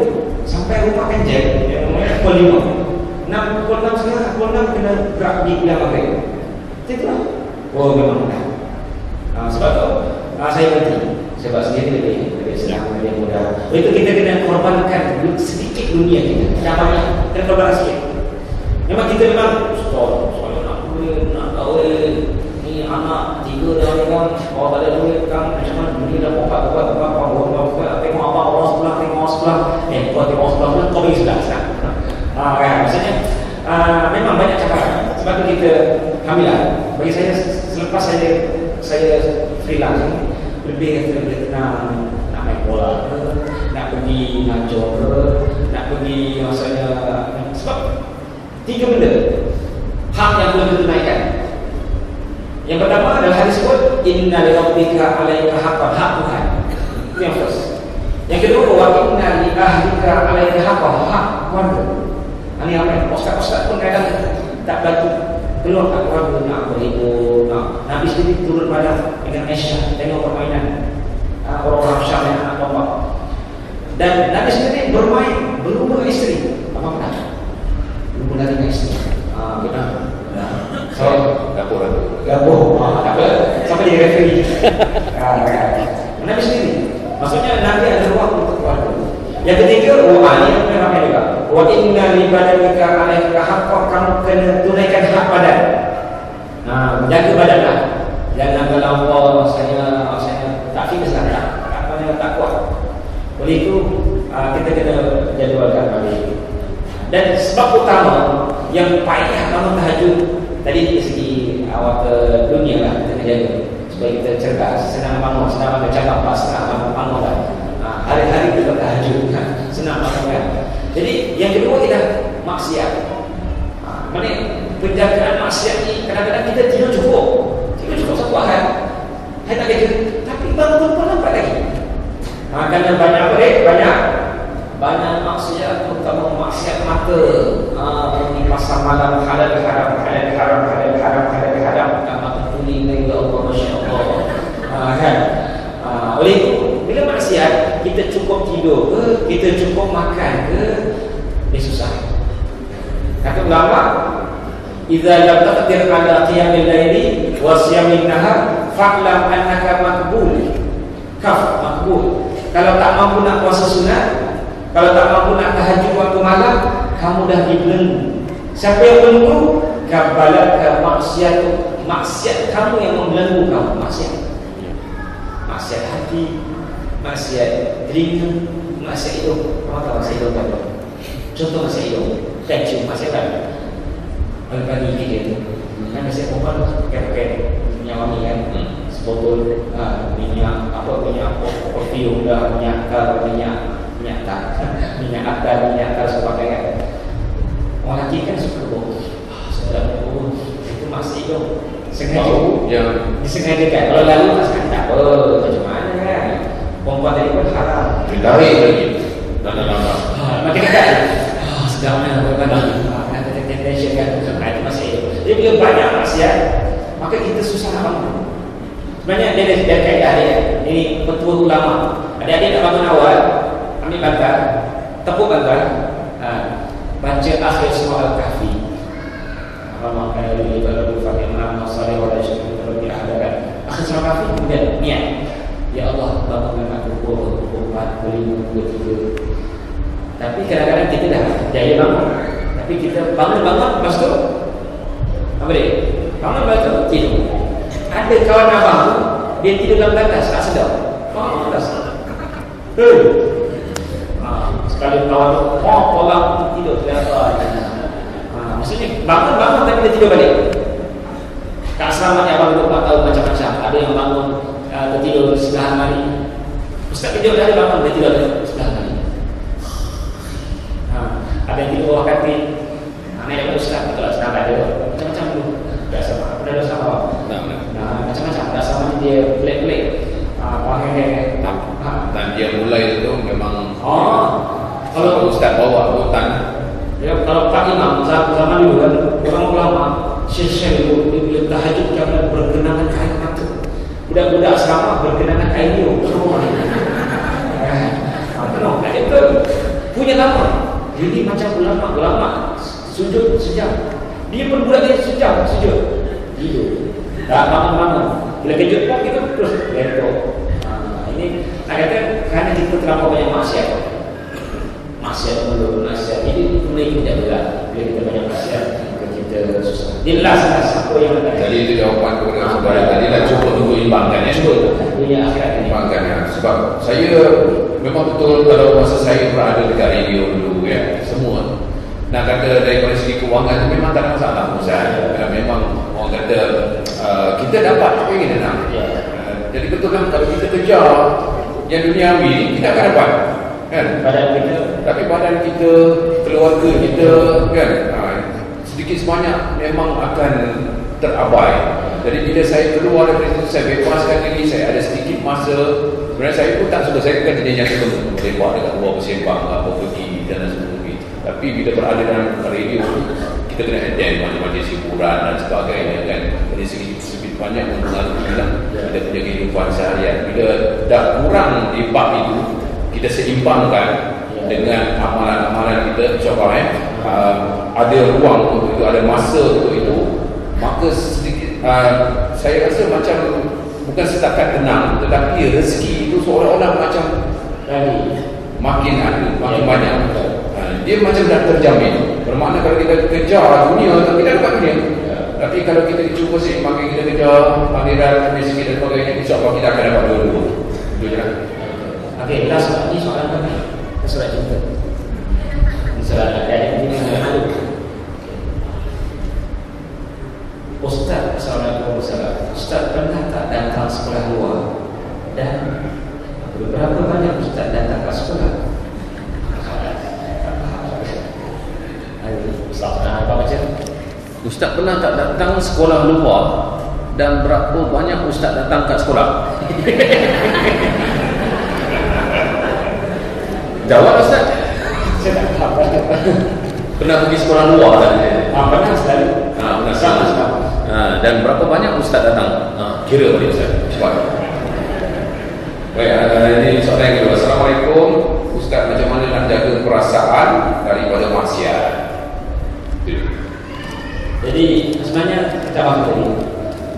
sampai rumah kan jam, pukul 5. 6, pukul 6 setengah, pukul 6 kena gerak di bilang maghrib. Itu lah. Oh memang. Ha, sebab tu, ha, saya berhenti. Sebab sendiri lebih, lebih senang, lebih mudah. Oleh itu kita kena korbankan sedikit dunia kita. Jangan banyak, kena korbankan sikit. Memang kita memang Ustaz, saya nak duit, nak kahwin Ni anak tiga dah ni kan Bawa ada duit kan Macam mana dunia dah buka, buka, buka, buka, buka, buka, buka Tengok apa orang sebelah, tengok orang sebelah Eh, kau tengok orang sebelah kau pergi sebelah sekarang ha, kan, maksudnya uh, Memang banyak cakapan Sebab tu kita Alhamdulillah Bagi saya, selepas saya Saya freelance ni Lebih lebih tenang Nak main bola ke Nak pergi ngajar ke Nak pergi Maksudnya Sebab Tiga benda. Hak yang boleh ditunaikan Yang pertama adalah hadis sebut Inna li rabbika alaika haqqan. Hak Tuhan. Itu yang first. Yang kedua Wa inna li ahlika alaika haqqan. Hak keluarga. Ini apa? Ustaz-ustaz pun kadang Tak bantu Keluar kat keluarga Nak berhibur nak. Nabi sendiri turun pada Dengan Aisyah Tengok permainan ah, Orang-orang Syam yang anak tombak dan Nabi sendiri bermain berumah isteri. Apa dah? Lupa lagi next. Ah, benar. Nah, so, dapur dapur. Gabung, ah, tak apa. Sampai jadi referee. ah, kan. Nabi sendiri. Maksudnya Nabi ada ruang untuk keluarga. Yang ketiga, wa ini yang ramai juga. Wa inna li badanika alaika haqqan kamu kena tunaikan hak badan. Nah, menjaga badan lah. Jangan kalau Allah saya saya tak fitness lah tak. Apa yang tak kuat. Oleh itu ah, kita kena jadualkan balik. Dan sebab utama yang payah kamu tahajud tadi dari segi awal ke dunia lah kita jaga supaya kita cerdas senang bangun senang bangun cakap apa senang bangun bangun lah ha, hari-hari kita tahajud senang bangun kan jadi yang kedua kita maksiat. Ha, mana penjagaan maksiat ni kadang-kadang kita tidur cukup. Tidur cukup satu hari hari tak kerja tapi bangun pun lambat lagi ha, kerana banyak apa dia? banyak. Banyak maksiat terutama maksiat mata. Ah ini pasal malam halal haram halal haram halal haram halal haram. Tak mata kuning ni ya Allah masya-Allah ah kan? Ah oleh itu bila maksiat kita cukup tidur ke kita cukup makan ke dia susah kata ulama idza lam taqdir ala qiyamil laili wa siyamin nahar fa'lam annaka maqbul kaf maqbul kalau tak mampu nak puasa sunat kalau tak mampu nak tahajud waktu malam, kamu dah dibelenggu. Siapa yang belenggu? Kabalat ke maksiat maksiat kamu yang membelenggu kamu maksiat. Maksiat hati, maksiat telinga, maksiat hidung. Kamu tahu maksiat hidung apa? Contoh maksiat hidung, cium maksiat apa? Pagi-pagi kita tu, kan maksiat perempuan pakai-pakai minyak wangi kan, sebotol uh, minyak apa minyak perfume dah minyak kar minyak minyak tak minyak akar minyak akar sebagainya orang lelaki kan suka bau sedap bau itu masih dong sengaja. Bau yang disengaja kan kalau lalu mas kan tak apa. Macam mana kan? Perempuan tadi pun haram. Ditarik. Lagi dan lama. Ah, makin dekat sedapnya bagaimana ah, kan ada tension kan Ah, itu masih jadi bila banyak maksiat maka kita susah nak bangun sebenarnya dia ada dia kaedah dia ini petua ulama adik-adik nak bangun awal ambil bantal, tepuk bantal, ha, baca akhir surah Al-Kahfi. Allahumma kana li ibadu faqina nasari wa la yushriku bi ahadakan. Akhir surah Al-Kahfi kemudian niat. Ya Allah, bangunkan aku pukul pukul 4, pukul 5, pukul 3. Tapi kadang-kadang kita dah jaya bangun. Tapi kita bangun-bangun lepas tu apa dia? Bangun lepas tu tidur. Ada kawan abang tu dia tidur dalam batas tak sedar. Oh, tak sedar. Sekali kawan tu, oh tolak tidur ternyata. Ha, maksudnya bangun-bangun tapi dia tidur balik. Tak selamatnya abang itu tak tahu macam-macam. Ada yang bangun uh, tertidur sebelah hari. Ustaz tidur dari bangun dia tidur ada yang tidur bawah katil. Ha, naik daripada ustaz betul lah sedang ada. Macam-macam tu. Tak sama. Apa dah sama? Nah, macam-macam. Tak sama dia pelik-pelik. Ha, pakai ha. Dan dia mulai itu memang Oh, kalau Ustaz bawa hutan Ya, kalau Pak Imam zaman, zaman dulu kan orang ulama syekh-syekh itu dia bila tahajud jangan berkenangan kain mata. Budak-budak asrama berkenangan kain dia semua. Apa? Ada itu punya nama. Jadi macam ulama-ulama sujud sejam. Dia pun budak dia sejam sujud. Tidur. Tak bangun-bangun. Bila kejut pun kita terus letak. Ha, ini nak kata kerana kita terlalu banyak maksiat maksiat dulu maksiat ini mulai kita berat bila kita banyak maksiat kita susah. Dia lah siapa yang akan jadi itu jawapan kepada saudara tadi lah cuba tunggu imbangkan ya? cuba dunia akhirat ini imbangkan ya. Sebab saya memang betul kalau masa saya berada dekat radio dulu ya semua. Nak kata daripada segi kewangan itu memang tak ada masalah Ustaz. Ya, memang orang kata uh, kita dapat apa yang kita nak. Ya. uh, jadi betul kan kalau kita kejar yang duniawi ni kita akan dapat kan? Badan kita. Tapi badan kita keluarga kita kan? Ha, sedikit sebanyak memang akan terabai. Jadi bila saya keluar dari situ saya bebaskan diri saya ada sedikit masa. Sebenarnya saya pun tak suka saya bukan jenis yang suka lepak dekat luar bersembang apa pergi dan sebagainya. Tapi bila berada dalam radio kita kena attend macam-macam hiburan dan sebagainya kan. Dari segi sedikit banyak mempengaruhi lah. Kita punya kehidupan seharian. Bila dah kurang di bab itu kita seimbangkan. Dengan amalan-amalan kita insyaAllah eh, uh, ada ruang untuk itu ada masa untuk itu maka sedikit uh, saya rasa macam bukan setakat tenang tetapi rezeki itu seolah-olah macam Jadi, makin ada makin Ya. banyak uh, dia macam dah terjamin bermakna kalau kita kejar dunia tapi kita dapat dunia Ya. tapi kalau kita cuba seimbangkan kita kejar pandiran rezeki dan sebagainya insyaAllah kita akan dapat dua-dua itu je lah Okey, kita soalan ni soalan apa? Kita surat cinta. Ini ada yang ini yang malu. Ustaz, Assalamualaikum Ustaz pernah tak datang sekolah luar dan berapa banyak Ustaz datang ke sekolah? Ustaz pernah apa macam? Ustaz pernah tak datang sekolah luar dan berapa banyak ustaz datang kat sekolah? Jawab ustaz. Saya tak. Pernah pergi sekolah luar tadi. Ah, pernah selalu. Ha, pernah sama. Ha, dan berapa banyak ustaz datang? Ha, kira balik ustaz. Cepat. Baik, ini soalan yang kedua. Assalamualaikum. Ustaz, macam mana nak jaga perasaan daripada maksiat? Itu. Jadi sebenarnya kita faham tadi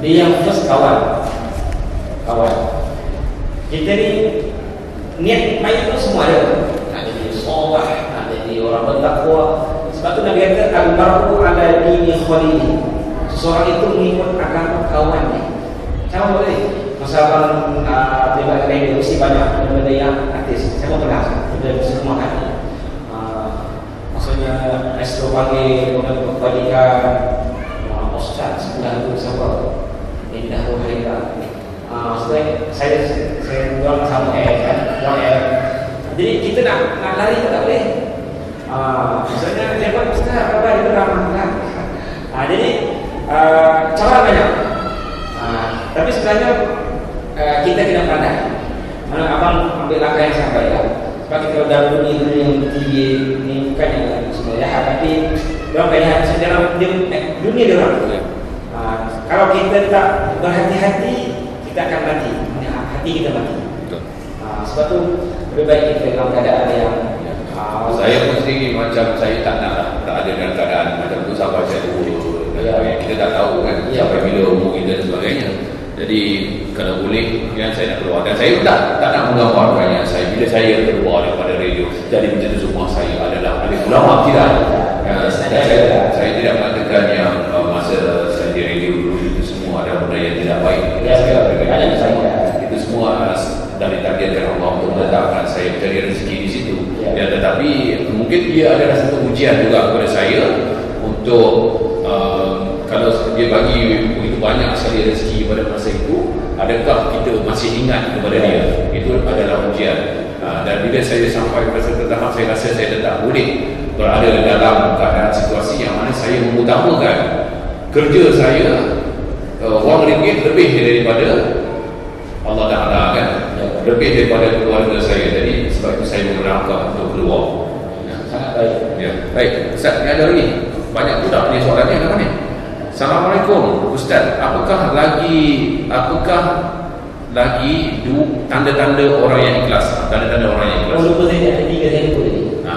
Dia yang first kawan Kawan Kita ni Niat main tu semua ada Nak jadi solah Nak jadi orang bertakwa Sebab tu Nabi kata Al-mar'u ala dini khalili Seseorang itu mengikut agama kawannya Sama boleh. Masa abang Terlibat radio Mesti banyak benda-benda yang artis. Saya pun pernah. Benda semua kan. Uh, Maksudnya Astro panggil Kemudian berbalikan uh, Ustaz sebelah tu siapa? Indah Ruhaira uh, Maksudnya Saya Saya Diorang sama air kan? Diorang air. Jadi kita nak Nak lari tak boleh Maksudnya Dia pun Ustaz apa Dia ramah kan Jadi uh, Cabaran banyak uh, Tapi sebenarnya uh, Kita kena pandai Mana abang ambil langkah yang baik lah. Sebab kita dah dunia dunia yang tinggi ni bukannya semua jahat tapi orang dalam dia, eh, dunia dia orang. Ha, kalau kita tak berhati-hati kita akan mati. Hati kita mati. Betul. Ha, sebab tu lebih baik kita dalam keadaan yang ha, Saya pun sendiri macam saya tak nak lah, tak ada dalam keadaan macam tu sampai saya tua Ya. Kita tak tahu kan Ya. sampai bila umur kita dan sebagainya. Jadi kalau boleh kan saya nak keluar dan saya tak tak nak menggambarkannya saya bila saya keluar daripada radio jadi macam tu semua saya adalah ahli ulama tidak. Ya, dan saya, saya tidak mengatakan yang uh, masa saya di radio dulu itu semua ada benda yang tidak baik. Ya, ya. Ada yang saya. Itu semua dari takdirkan Allah untuk meletakkan saya mencari rezeki di situ. Ya. Tetapi mungkin dia adalah satu ujian juga kepada saya untuk um, kalau dia bagi begitu banyak sekali rezeki pada masa itu, adakah kita masih ingat kepada dia? Itu adalah ujian. Uh, dan bila saya sampai pada satu tahap saya rasa saya tetap boleh berada dalam keadaan situasi yang mana saya mengutamakan kerja saya uh, wang ringgit lebih daripada Allah Ta'ala kan lebih daripada keluarga saya jadi sebab itu saya merangkak untuk keluar ya. sangat baik. ya. baik Ustaz ni ada lagi banyak budak ni soalannya apa ni Assalamualaikum Ustaz apakah lagi apakah lagi du, tanda-tanda orang yang ikhlas tanda-tanda orang yang Oh ikhlas lupa saya ada tiga saya lupa tadi. ha.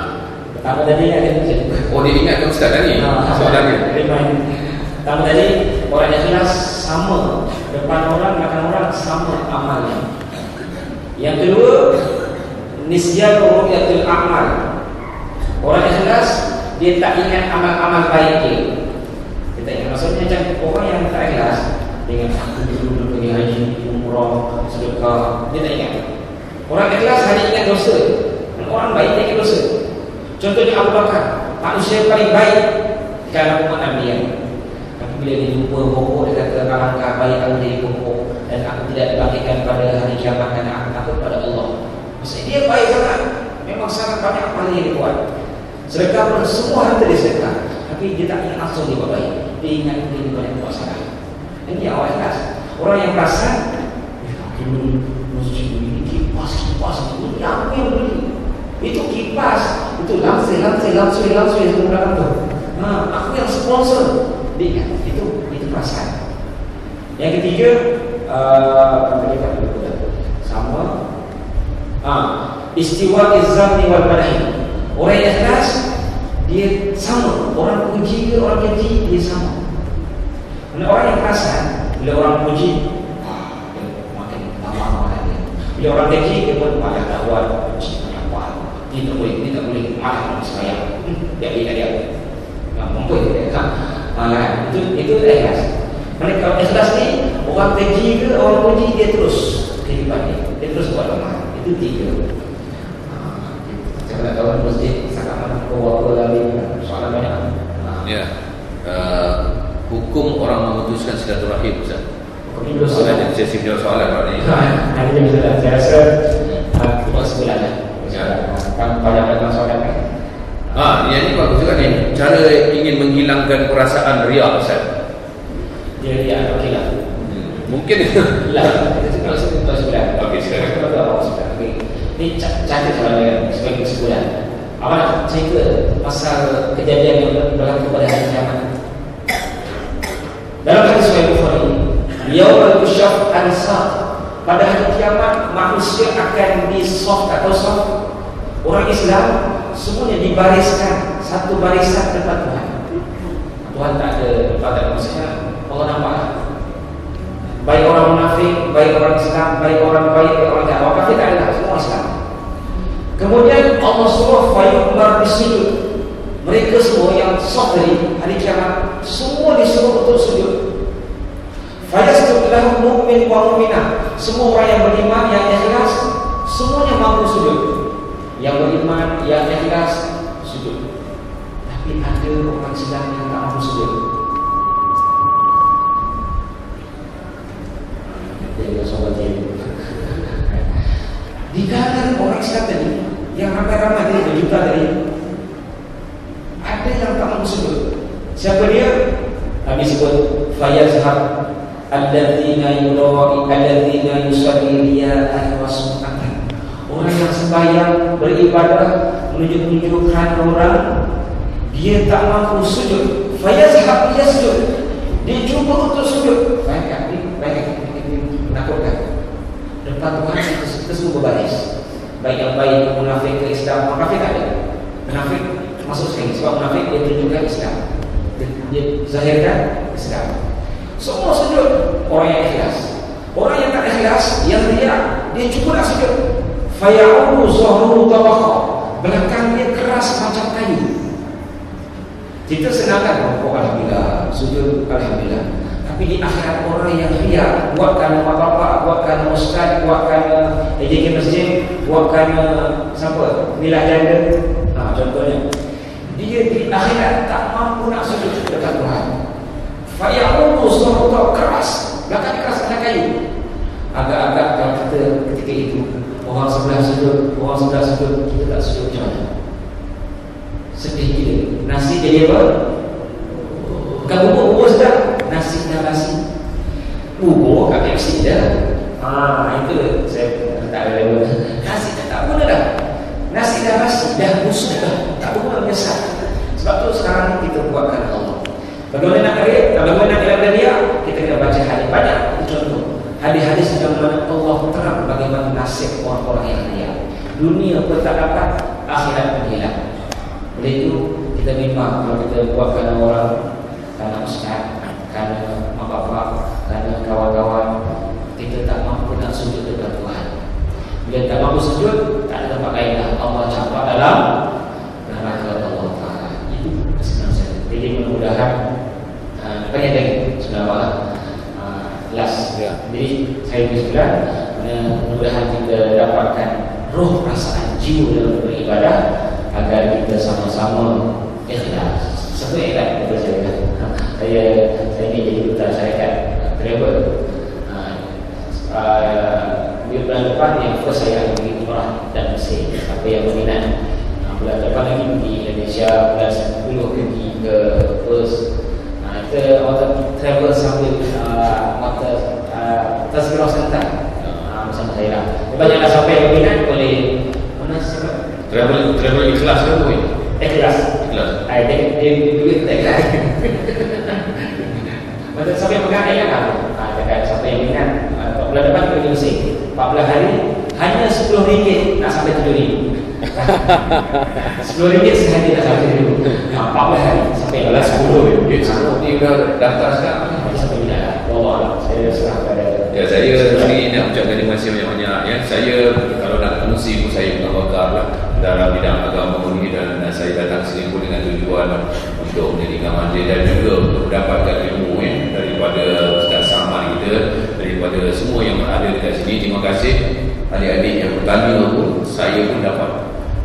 Pertama tadi ada saya lupa. oh dia ingatkan Ustaz tadi Ah, soalannya Remind. Pertama tadi orang yang ikhlas sama depan orang belakang orang sama amalnya. Yang kedua nisyan ru'yatul amal. Orang yang ikhlas dia tak ingat amal-amal baik dia. Kita ingat maksudnya macam orang yang tak ikhlas dengan aku dulu pergi haji, umrah, sedekah, dia tak ingat. Orang ikhlas hanya ingat dosa. Dan orang baik dia ingat dosa. Contohnya Abu Bakar, manusia paling baik dalam umat Nabi yang bila dia jumpa pokok dia kata alangkah baik aku jadi pokok dan aku tidak dibangkitkan pada hari kiamat kerana aku takut pada Allah. Maksudnya dia baik sangat. Memang sangat banyak pahala yang dia buat. Sedekah pun semua harta dia sedekah. Tapi dia tak ingat langsung dia buat baik. Dia ingat dia banyak buat salah. Ini awal ikhlas. Orang yang perasan, "Eh, aku beli masjid ini kipas kipas ini aku yang beli. Itu kipas, itu langsir langsir langsir langsir yang menggunakan tu. Nah, aku yang sponsor. Ingat itu itu perasaan. Yang ketiga, uh, apa kata? sama. Ah, istiwa izami wal manahi. Orang yang ikhlas dia sama. Orang puji ke orang keji dia sama. Bila orang yang perasan, bila orang puji, makin lama dia. Bila orang keji, dia pun malah tak buat. Ini tak boleh, ini tak boleh, malah nak sayang. Dia dia dia. Mampu dia. Ha, itu itu ikhlas. Mereka ikhlas ni orang keji ke orang puji dia terus kehidupan dia. Dia terus buat lemah. Itu tiga. Saya nak tahu masjid sangat mana kau apa lagi soalan banyak. Ha. Ya. Uh, hukum orang memutuskan silaturahim Ustaz. Soalan yang saya simpan soalan Pak ni. Ini sudah saya rasa ah, sebulan lah. Ya. Kan banyak datang soalan Ah, yang ini bagus juga ni. Cara ingin menghilangkan perasaan riak Ustaz. Dia dia okey lah. Hmm. Mungkin Lah, itu kalau sebulan sebulan. Okey, silakan. Kalau tak apa sebulan. Okey. Ini ca- cantik soalan dia sebagai sebulan. Apa nak cerita pasal kejadian yang berlaku pada hari kiamat. Dalam hadis Sahih Bukhari, yaumul kusyaf ansar pada hari kiamat manusia akan di soft atau soft orang Islam semuanya dibariskan satu barisan depan Tuhan. Tuhan tak ada tempat tak ada maksudnya Allah nampak lah. Baik orang munafik, baik orang Islam, baik orang baik, baik orang. Orang kafir tak ada semua Islam. Kemudian Allah suruh fayuqbar bisujud. Mereka semua yang tadi hari kiamat semua disuruh untuk sujud. Fayastud lahu mu'min wa mu'minah. Semua orang yang beriman yang ikhlas semuanya mampu sujud. Yang beriman yang ikhlas sujud. Tapi ada orang Islam yang tak mampu sujud. Dia dia. Di kalangan orang Islam tadi yang ramai-ramai tadi berjuta tadi ada yang tak mampu sujud. Siapa dia? Kami sebut fayazhab alladzina yura'i alladzina yusalli riya'an wa. Orang yang sembahyang beribadah menunjuk-nunjukkan orang dia tak mampu sujud. Fayazhab dia sujud. Dia cuba untuk sujud. Baik kan? Baik kan? Menakutkan. Depan Tuhan semua berbaris. Baik yang baik, munafik ke Islam, munafik tak ada. Munafik masuk sekali sebab munafik dia tunjukkan Islam. Dia zahirkan Islam. Semua sujud orang yang ikhlas. Orang yang tak ikhlas, yang dia dia cuba nak sujud. Faya'udu zahru tawaqa. Belakang dia keras macam kayu. Kita senangkan Alhamdulillah Sujud Alhamdulillah. Tapi di akhirat orang yang ria Buat kerana mak bapak Buat kerana ustaz Buat kerana AJK masjid Buat kerana Siapa? Milah janda. Ha, Contohnya. Dia di akhirat Tak mampu nak sujud Dekat Tuhan. Faya'udu Suruh keras. Belakang dia keras macam kayu. Agak-agak kalau Orang sebelah sujud Orang sebelah sujud Kita tak sujud macam mana. Sedih gila. Nasi jadi apa? Bukan bubur, bubur sedap. Nasi dan nasi. Bubur kat KFC je Haa, itu saya tak ada level Nasi dah tak guna dah. Nasi dan nasi dah busuk dah. Tak guna menyesal Sebab tu sekarang kita buatkan Allah. Bagaimana nak kaya? Bagaimana nak kaya? Kita kena baca hadis banyak. Itu contoh Hadis-hadis yang mana Allah terang bagaimana nasib orang-orang yang ria Dunia pun tak dapat Akhirat pun hilang oleh itu kita minta kalau kita buat kerana orang Kerana ustaz Kerana mak bapak Kerana kawan-kawan Kita tak mampu nak sujud depan Tuhan. Bila tak mampu sujud Tak ada tempat lain lah. Allah campak dalam Neraka Allah Ta'ala. Itu kesenangan saya. Jadi mudah-mudahan uh, Banyak lagi Sudah uh, Last. Ya. Jadi saya bersebelah Mudah-mudahan kita dapatkan Roh perasaan jiwa dalam beribadah agar kita sama-sama ikhlas. Yang ikhlas saya? Ha, saya saya ni jadi duta syarikat travel. Uh, bulan depan yang first saya akan pergi umrah dan Mesir. Siapa yang berminat ha, bulan depan lagi pergi Indonesia bulan 10 pergi ke Perth. Ha, kita travel sambil uh, water uh, tazkirah ha, bersama saya lah. Banyaklah siapa yang berminat boleh mana siapa? Travel travel ikhlas ke boleh? Ikhlas. Ikhlas. Ai dia dia duit tak ikhlas. Macam siapa yang pegang ayat kan? Ha, dekat siapa yang minat uh, bulan depan kita pergi Mesir 14 hari hanya 10 ringgit nak sampai 7 ringgit Sepuluh ringgit sehari dah sampai dulu. Empat belas hari sampai Kalau 10 ringgit Semua ni dah daftar sekarang Sampai. Allah Allah. Saya serah pada Ya saya sendiri nak ucapkan terima kasih banyak-banyak ya. Saya kalau nak kongsi pun saya bukan bakar lah dalam bidang agama ini dan, saya datang sini pun dengan tujuan untuk menjadikan majlis dan juga untuk mendapatkan ilmu ya, daripada Ustaz Saman kita daripada semua yang berada di sini. Terima kasih. Adik-adik yang bertanya pun saya pun dapat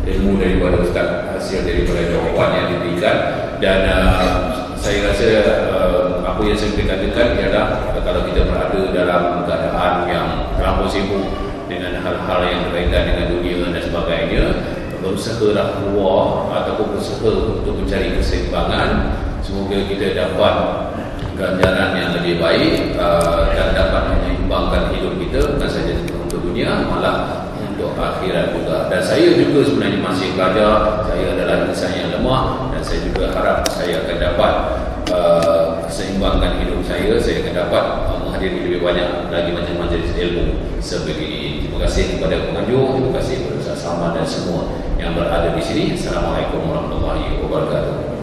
ilmu daripada Ustaz hasil daripada jawapan yang diberikan. Dan uh, saya rasa uh, apa yang saya boleh katakan ialah kalau kita berada dalam keadaan yang terlampau sibuk dengan hal-hal yang berkaitan dengan dunia dan sebagainya berusahalah keluar ataupun berusaha untuk mencari keseimbangan. Semoga kita dapat ganjaran yang lebih baik uh, dan dapat menyeimbangkan hidup kita bukan saja untuk dunia malah untuk akhirat juga. Dan saya juga sebenarnya masih belajar saya adalah insan yang lemah dan saya juga harap saya akan dapat uh, seimbangkan hidup saya saya akan dapat uh, menghadiri lebih banyak lagi majlis-majlis ilmu sebegini. Terima kasih kepada pengunjung terima kasih kepada Salman dan semua yang berada di sini. Assalamualaikum warahmatullahi wabarakatuh